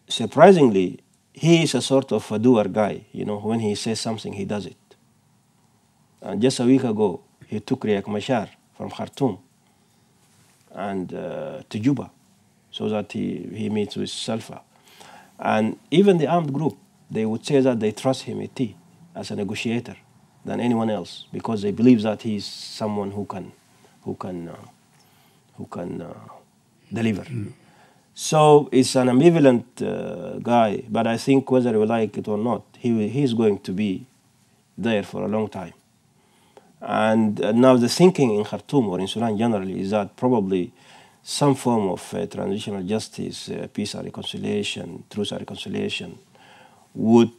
surprisingly, he is a sort of a doer guy. You know, when he says something, he does it. And just a week ago, he took Riek Machar from Khartoum and uh, to Juba, so that he, he meets with Salva. And even the armed group, they would say that they trust him as a negotiator than anyone else because they believe that he's someone who can, who can, uh, who can uh, deliver. So it's an ambivalent uh, guy, but I think whether we like it or not, he, he's going to be there for a long time. And uh, now the thinking in Khartoum or in Sudan generally is that probably some form of uh, transitional justice, uh, peace and reconciliation, truth and reconciliation, would,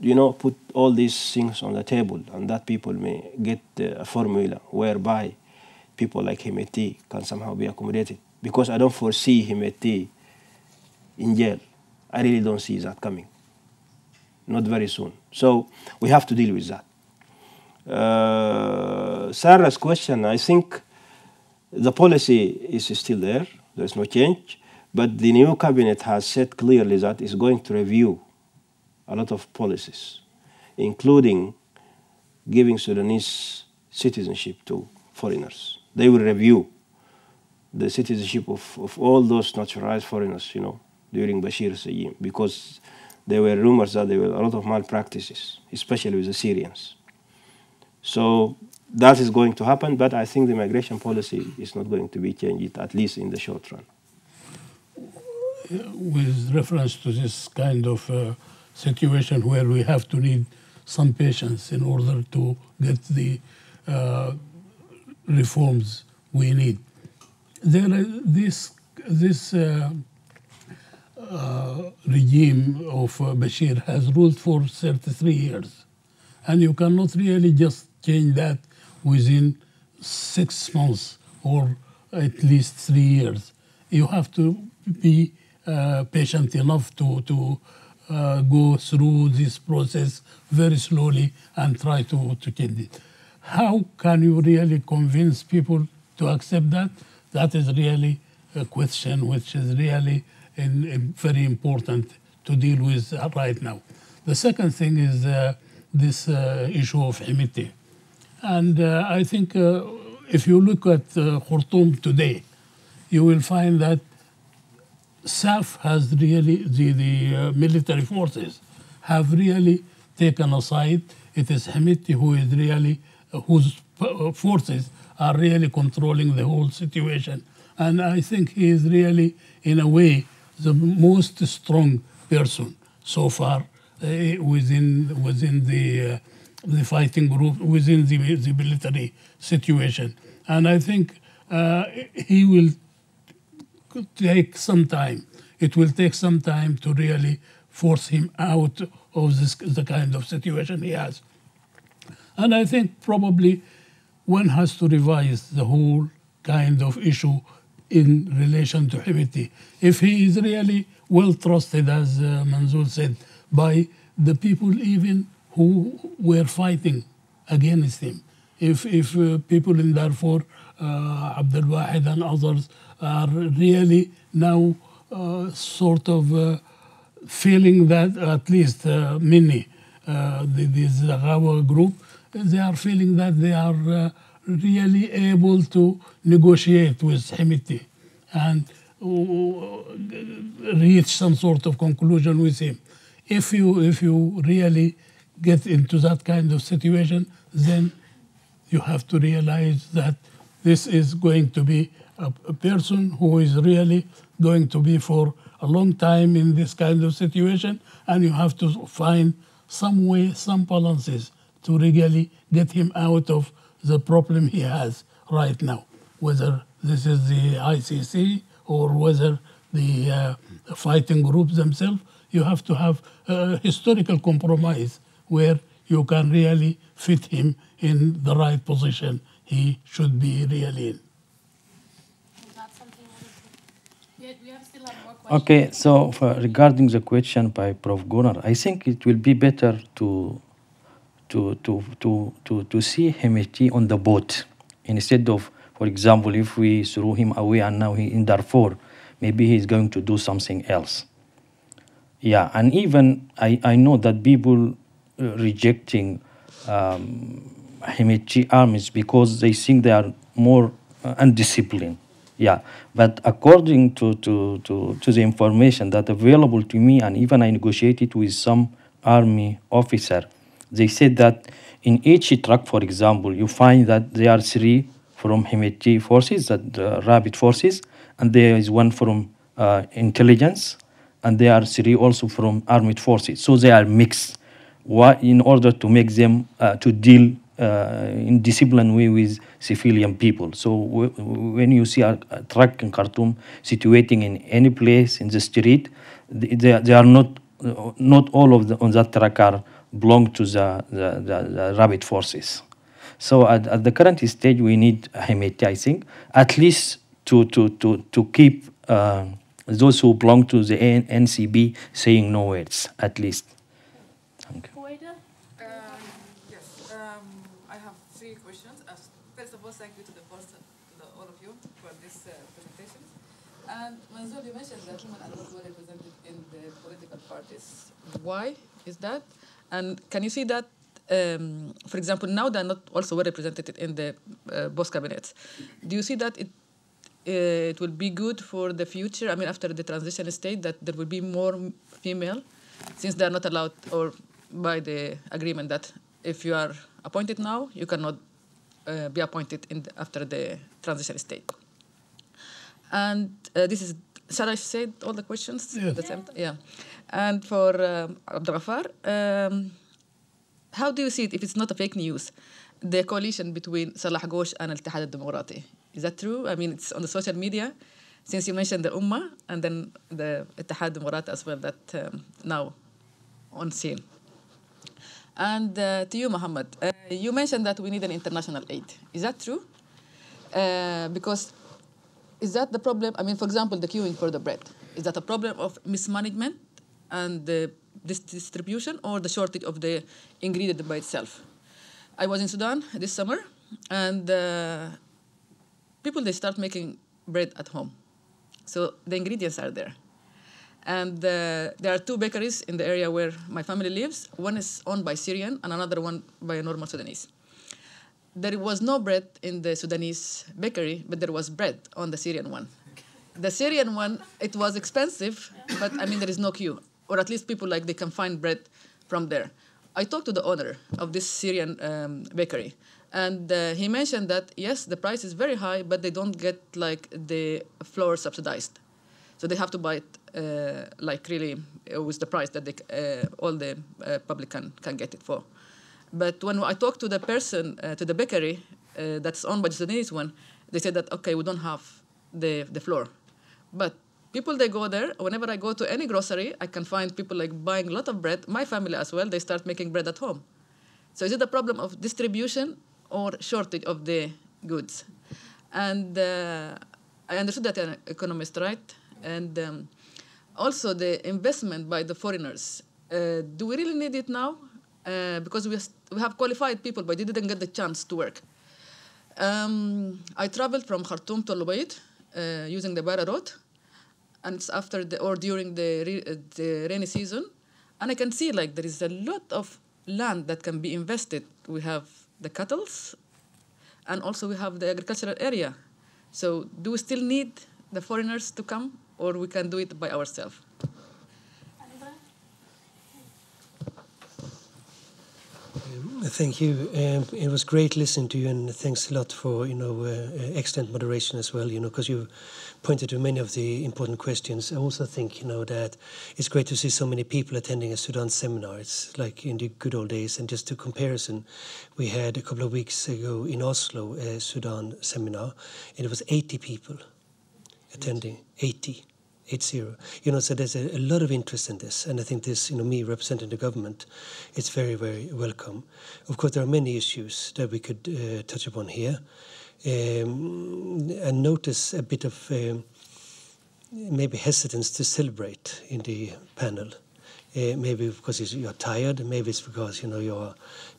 you know, put all these things on the table, and that people may get uh, a formula whereby people like Hemeti can somehow be accommodated. Because I don't foresee Hemeti in jail. I really don't see that coming. Not very soon. So we have to deal with that. Uh, Sarah's question, I think the policy is still there. There's no change. But the new cabinet has said clearly that it's going to review a lot of policies, including giving Sudanese citizenship to foreigners. They will review the citizenship of, of all those naturalized foreigners, you know, during Bashir's regime, because there were rumors that there were a lot of malpractices, especially with the Syrians. So that is going to happen, but I think the migration policy is not going to be changed, at least in the short run. with reference to this kind of uh, situation where we have to need some patience in order to get the uh, reforms we need. There, is this this uh, uh, regime of uh, Bashir has ruled for 33 years, and you cannot really just change that within six months or at least three years. You have to be uh, patient enough to to uh, go through this process very slowly and try to, to change it. How can you really convince people to accept that? That is really a question which is really in, in very important to deal with right now. The second thing is uh, this uh, issue of Hemeti. And uh, I think uh, if you look at uh, Khartoum today, you will find that SAF has really, the, the uh, military forces have really taken a side. It is Hemeti who is really, uh, whose uh, forces are really controlling the whole situation. And I think he is really, in a way, the most strong person so far within, within the, the fighting group, within the, the military situation. And I think uh, he will take some time. It will take some time to really force him out of this the kind of situation he has. And I think probably one has to revise the whole kind of issue in relation to Hemeti. If he is really well trusted, as uh, Munzoul said, by the people even who were fighting against him. If, if uh, people in Darfur, uh, Abdul Wahid and others, are really now uh, sort of uh, feeling that, at least uh, many, uh, the, this Zaghawa group, they are feeling that they are really able to negotiate with Hemiti and reach some sort of conclusion with him. If you, if you really get into that kind of situation, then you have to realize that this is going to be a, a person who is really going to be for a long time in this kind of situation, and you have to find some way, some balances to really get him out of the problem he has right now, whether this is the ICC or whether the uh, fighting groups themselves. You have to have a historical compromise where you can really fit him in the right position he should be really in. Okay, so for regarding the question by Prof. Gunnar, I think it will be better to to to to to, to see Hemeti on the boat instead of, for example, if we threw him away and now he in Darfur, maybe he's going to do something else. Yeah, and even I, I know that people rejecting um, armies because they think they are more uh, undisciplined. Yeah, but according to, to, to, to the information that available to me, and even I negotiated with some army officer, they said that in each truck, for example, you find that there are three from Hemeti forces, that uh, rapid forces, and there is one from uh, intelligence, and there are three also from armed forces. So they are mixed. In order to make them uh, to deal uh, in disciplined way with civilian people. So when you see a, a, truck in Khartoum situating in any place in the street, they, they are not not all of the on that truck are belong to the, the, the, the rapid forces. So at, at, the current stage, we need Hemeti, I think, at least to to to to keep uh, those who belong to the NCP saying no words, at least. Thank you. And Munzoul, you mentioned that women are not well represented in the political parties. Why is that? And can you see that, um, for example, now they're not also well represented in the uh, both cabinets. Do you see that it uh, it will be good for the future? I mean, after the transition state, that there will be more female, since they are not allowed, or by the agreement that if you are appointed now, you cannot uh, be appointed in the, after the transition state. And uh, this is, shall I say all the questions? Yeah. The same, time? yeah. And for um, Abdel Ghaffar, um, how do you see it if it's not a fake news? The coalition between Salah Ghosh and Al-Ittihad al-Demokrati. Is that true? I mean, it's on the social media, since you mentioned the Ummah and then the Ittihad al-Demokrati as well, that um, now on scene. And uh, to you, Mohammed, uh, you mentioned that we need an international aid. Is that true? Uh, because is that the problem? I mean, for example, the queuing for the bread. Is that a problem of mismanagement and the distribution or the shortage of the ingredient by itself? I was in Sudan this summer, and uh, people they start making bread at home, so the ingredients are there. And uh, there are two bakeries in the area where my family lives. One is owned by Syrian, and another one by a normal Sudanese there was no bread in the Sudanese bakery, but there was bread on the Syrian one. The Syrian one, it was expensive, but I mean, there is no queue, or at least people like they can find bread from there. I talked to the owner of this Syrian um, bakery, and uh, he mentioned that yes, the price is very high, but they don't get like the flour subsidized, so they have to buy it uh, like really with the price that they, uh, all the uh, public can, can get it for. But when I talked to the person, uh, to the bakery uh, that's owned by the Sudanese one, they said that, okay, we don't have the, the flour. But people, they go there. Whenever I go to any grocery, I can find people like buying a lot of bread. My family as well, they start making bread at home. So is it a problem of distribution or shortage of the goods? And uh, I understood that an economist, right? And um, also the investment by the foreigners. Uh, do we really need it now? Uh, because we, we have qualified people, but they didn't get the chance to work. Um, I traveled from Khartoum to El Obeid uh, using the Bara road, and it's after the or during the, uh, the rainy season, and I can see like there is a lot of land that can be invested. We have the cattle, and also we have the agricultural area. So do we still need the foreigners to come, or we can do it by ourselves? Thank you. Um, it was great listening to you, and thanks a lot for you know uh, excellent moderation as well. You know, because you pointed to many of the important questions. I also think, you know, that it's great to see so many people attending a Sudan seminar. It's like in the good old days. And just to comparison, we had a couple of weeks ago in Oslo a Sudan seminar, and it was 80 people attending. 80. 80. You know, so there's a, a, lot of interest in this, and I think this, you know, me representing the government, it's very, very welcome. Of course, there are many issues that we could uh, touch upon here um, and notice a bit of um, maybe hesitance to celebrate in the panel. Uh, maybe because you're tired, maybe it's because you know your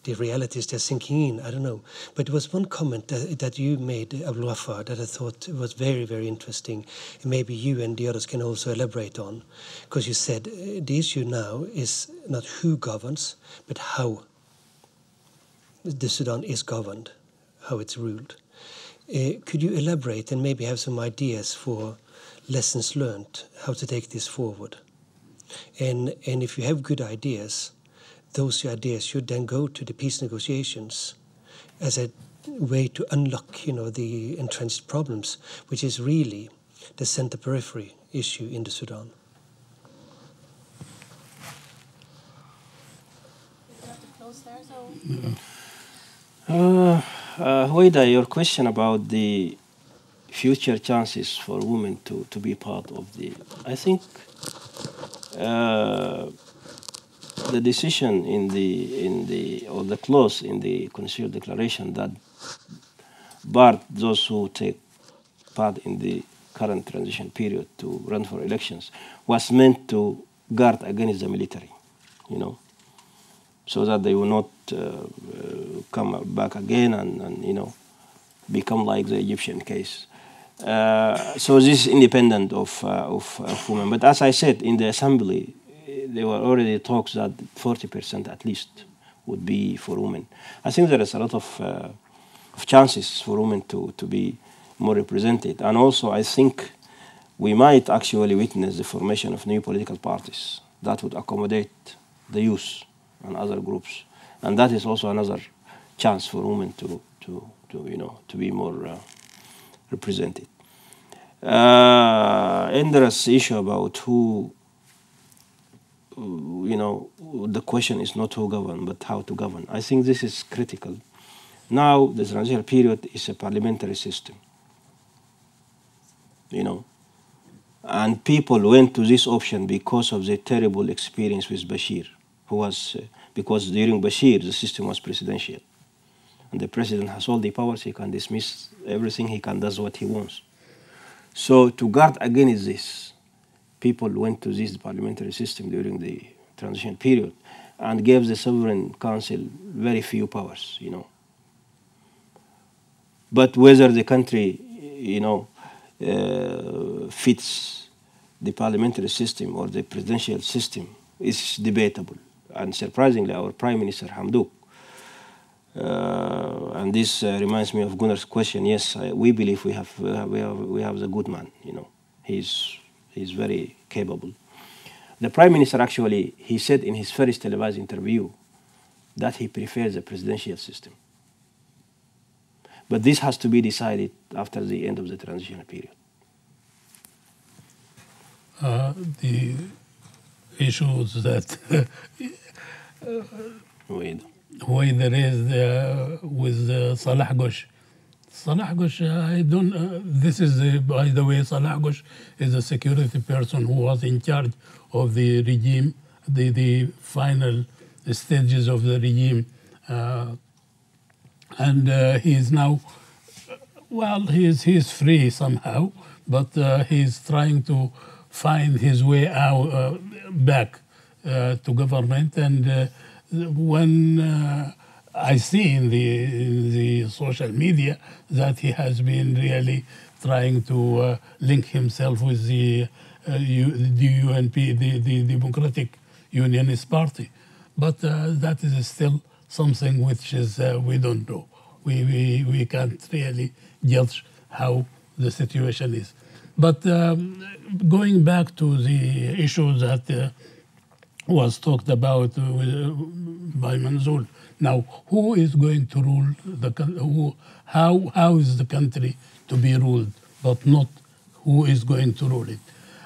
the is just sinking in. I don't know. But there was one comment that, that you made, Abdel Ghaffar, that I thought was very, very interesting. Maybe you and the others can also elaborate on. Because you said uh, the issue now is not who governs, but how the Sudan is governed, how it's ruled. Uh, could you elaborate and maybe have some ideas for lessons learned, how to take this forward? And, and if you have good ideas, those ideas should then go to the peace negotiations as a way to unlock, you know, the entrenched problems, which is really the center periphery issue in the Sudan. Uh, uh, Huida, your question about the future chances for women to, to be part of the, I think uh, the decision in the in the or the clause in the Constitutional Declaration that barred those who take part in the current transition period to run for elections was meant to guard against the military, you know, so that they will not uh, uh, come back again and, and, you know become like the Egyptian case. Uh, so this is independent of, uh, of, of women. But as I said in the assembly, there were already talks that 40% at least would be for women. I think there is a lot of, uh, of chances for women to, to be more represented. And also, I think we might actually witness the formation of new political parties that would accommodate the youth and other groups. And that is also another chance for women to, to, to you know, to be more uh, represented. Uh, there's issue about who you know, the question is not who govern, but how to govern. I think this is critical. Now, the transitional period is a parliamentary system, you know, and people went to this option because of the terrible experience with Bashir, who was, uh, because during Bashir, the system was presidential. And the president has all the powers, he can dismiss everything, he can does what he wants. So to guard against this, people went to this parliamentary system during the transition period and gave the sovereign council very few powers, you know. But whether the country, you know, uh, fits the parliamentary system or the presidential system is debatable. And surprisingly, our Prime Minister Hamdok, uh, and this uh, reminds me of Gunnar's question. Yes, I, we believe we have, we have, we have the good man. You know, he's he's very capable. The prime minister actually, he said in his first televised interview that he prefers the presidential system. But this has to be decided after the end of the transitional period. Uh, the issues that [laughs] Wait. when there is uh, with uh, Salah Ghosh. Salah Ghosh, I don't. Uh, this is the, by the way, Salah Ghosh is a security person who was in charge of the regime, the the final stages of the regime, uh, and uh, he is now. Well, he is he is free somehow, but uh, he is trying to find his way out uh, back uh, to government and when uh, I see in the, in the social media that he has been really trying to uh, link himself with the, uh, U, the UNP, the, the Democratic Unionist Party. But uh, that is still something which is uh, we don't know. We, we, we can't really judge how the situation is. But um, going back to the issue that uh, was talked about uh, by Munzoul. Now, who is going to rule the country? How how is the country to be ruled, but not who is going to rule it.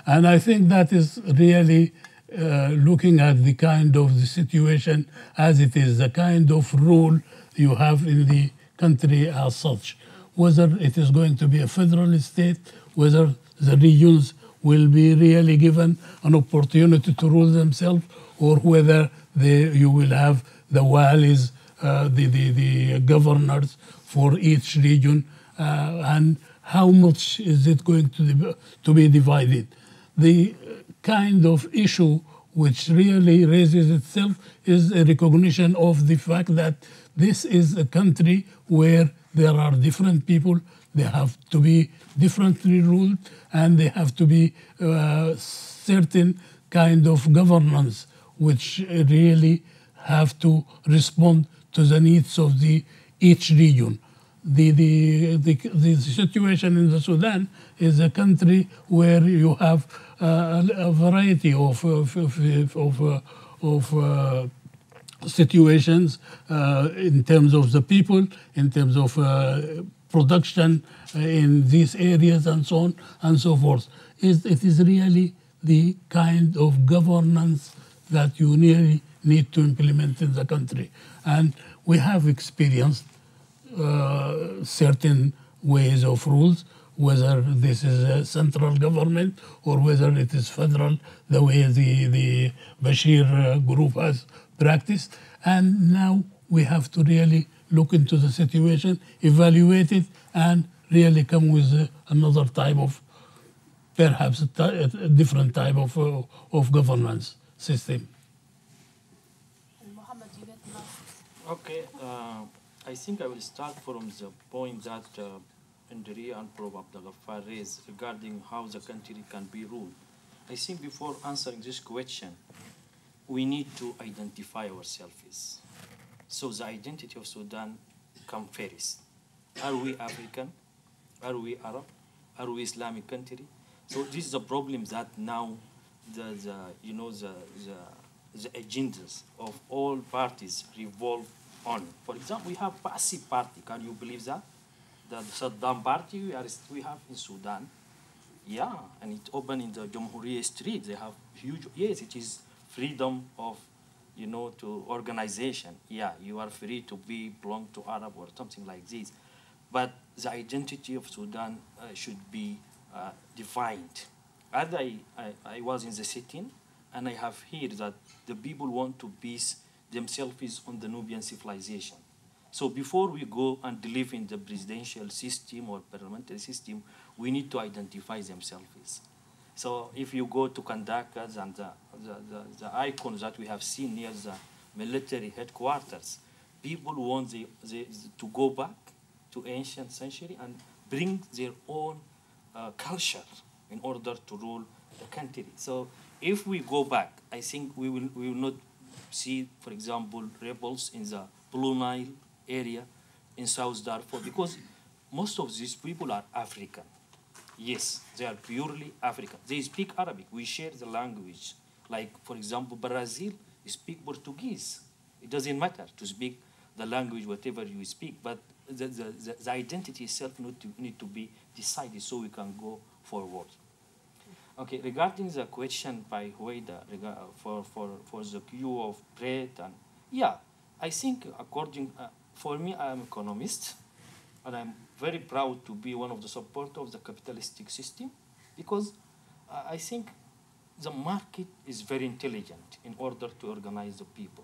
And I think that is really uh, looking at the kind of the situation as it is, the kind of rule you have in the country as such. Whether it is going to be a federal state, whether the regions will be really given an opportunity to rule themselves, or whether they, you will have the walis, uh, the, the, the governors for each region, uh, and how much is it going to, be, to be divided. The kind of issue which really raises itself is a recognition of the fact that this is a country where there are different people, they have to be differently ruled, and they have to be uh, certain kind of governance which really have to respond to the needs of the each region. The, the, the, the situation in the Sudan is a country where you have uh, a variety of, of, of, of, uh, of uh, situations uh, in terms of the people, in terms of uh, production uh, in these areas and so on and so forth. It, it is really the kind of governance that you really need to implement in the country. And we have experienced uh, certain ways of rules, whether this is a central government or whether it is federal, the way the, the Bashir uh, group has practiced. And now we have to really look into the situation, evaluate it, and really come with uh, another type of, perhaps a, a different type of, uh, of governance system. Okay, uh, I think I will start from the point that uh, Indri and Prof. Abdel Ghaffar raised regarding how the country can be ruled. I think before answering this question, we need to identify ourselves. So the identity of Sudan come first. Are we African? Are we Arab? Are we Islamic country? So this is a problem that now the, the you know the, the the agendas of all parties revolve For example, we have passive party. Can you believe that? The Saddam party we, are, we have in Sudan. Yeah, and it open in the Jamhuriya street. They have huge. Yes, it is freedom of, you know, to organization. Yeah, you are free to be belong to Arab or something like this, but the identity of Sudan uh, should be uh, defined. As I, I, I was in the sitting, and I have heard that the people want to base themselves is on the Nubian civilization. So before we go and live in the presidential system or parliamentary system, we need to identify themselves. So if you go to Kandakas and the, the, the, the icons that we have seen near the military headquarters, people want the, the, to go back to ancient century and bring their own uh, culture in order to rule the country. So if we go back, I think we will, we will not see, for example, rebels in the Blue Nile area in South Darfur because most of these people are African. Yes, they are purely African. They speak Arabic. We share the language. Like, for example, Brazil speak Portuguese. It doesn't matter to speak the language, whatever you speak, but the, the, the, the identity itself need to, need to be decided so we can go forward. Okay, regarding the question by Hueda rega- for, for, for the view of trade and yeah, I think according uh, for me, I am economist, and I'm very proud to be one of the supporters of the capitalistic system, because uh, I think the market is very intelligent in order to organize the people.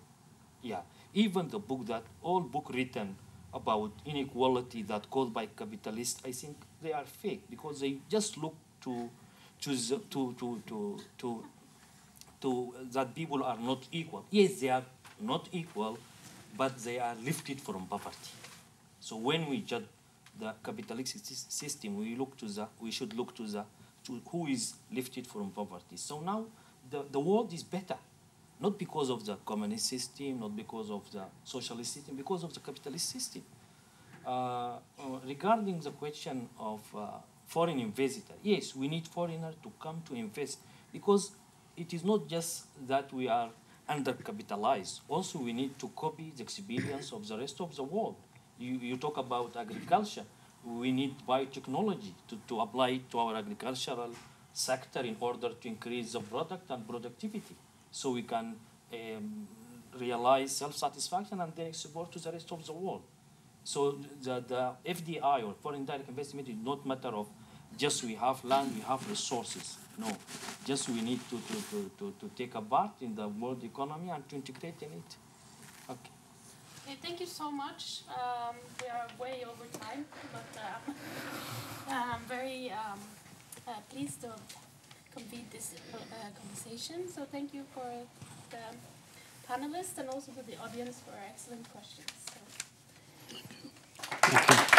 Yeah, even the book that all book written about inequality that caused by capitalists, I think they are fake because they just look to to to to to to to that people are not equal. Yes, they are not equal, but they are lifted from poverty. So when we judge the capitalistic sys- system, we look to the we should look to the to who is lifted from poverty. So now the, the world is better, not because of the communist system, not because of the socialist system, because of the capitalist system. Uh, uh, regarding the question of uh, foreign investor, yes, we need foreigners to come to invest because it is not just that we are undercapitalized. Also, we need to copy the experience of the rest of the world. You, you talk about agriculture. we need biotechnology to, to apply to our agricultural sector in order to increase the product and productivity so we can um, realize self-satisfaction and then export to the rest of the world. So the, the FDI or foreign direct investment is not matter of just we have land, we have resources. No, just we need to, to, to, to, to take a part in the world economy and to integrate in it. Okay. Okay, thank you so much. Um, we are way over time, but [laughs] uh, I'm very um, uh, pleased to complete this uh, conversation. So thank you for the panelists and also to the audience for excellent questions. Gracias.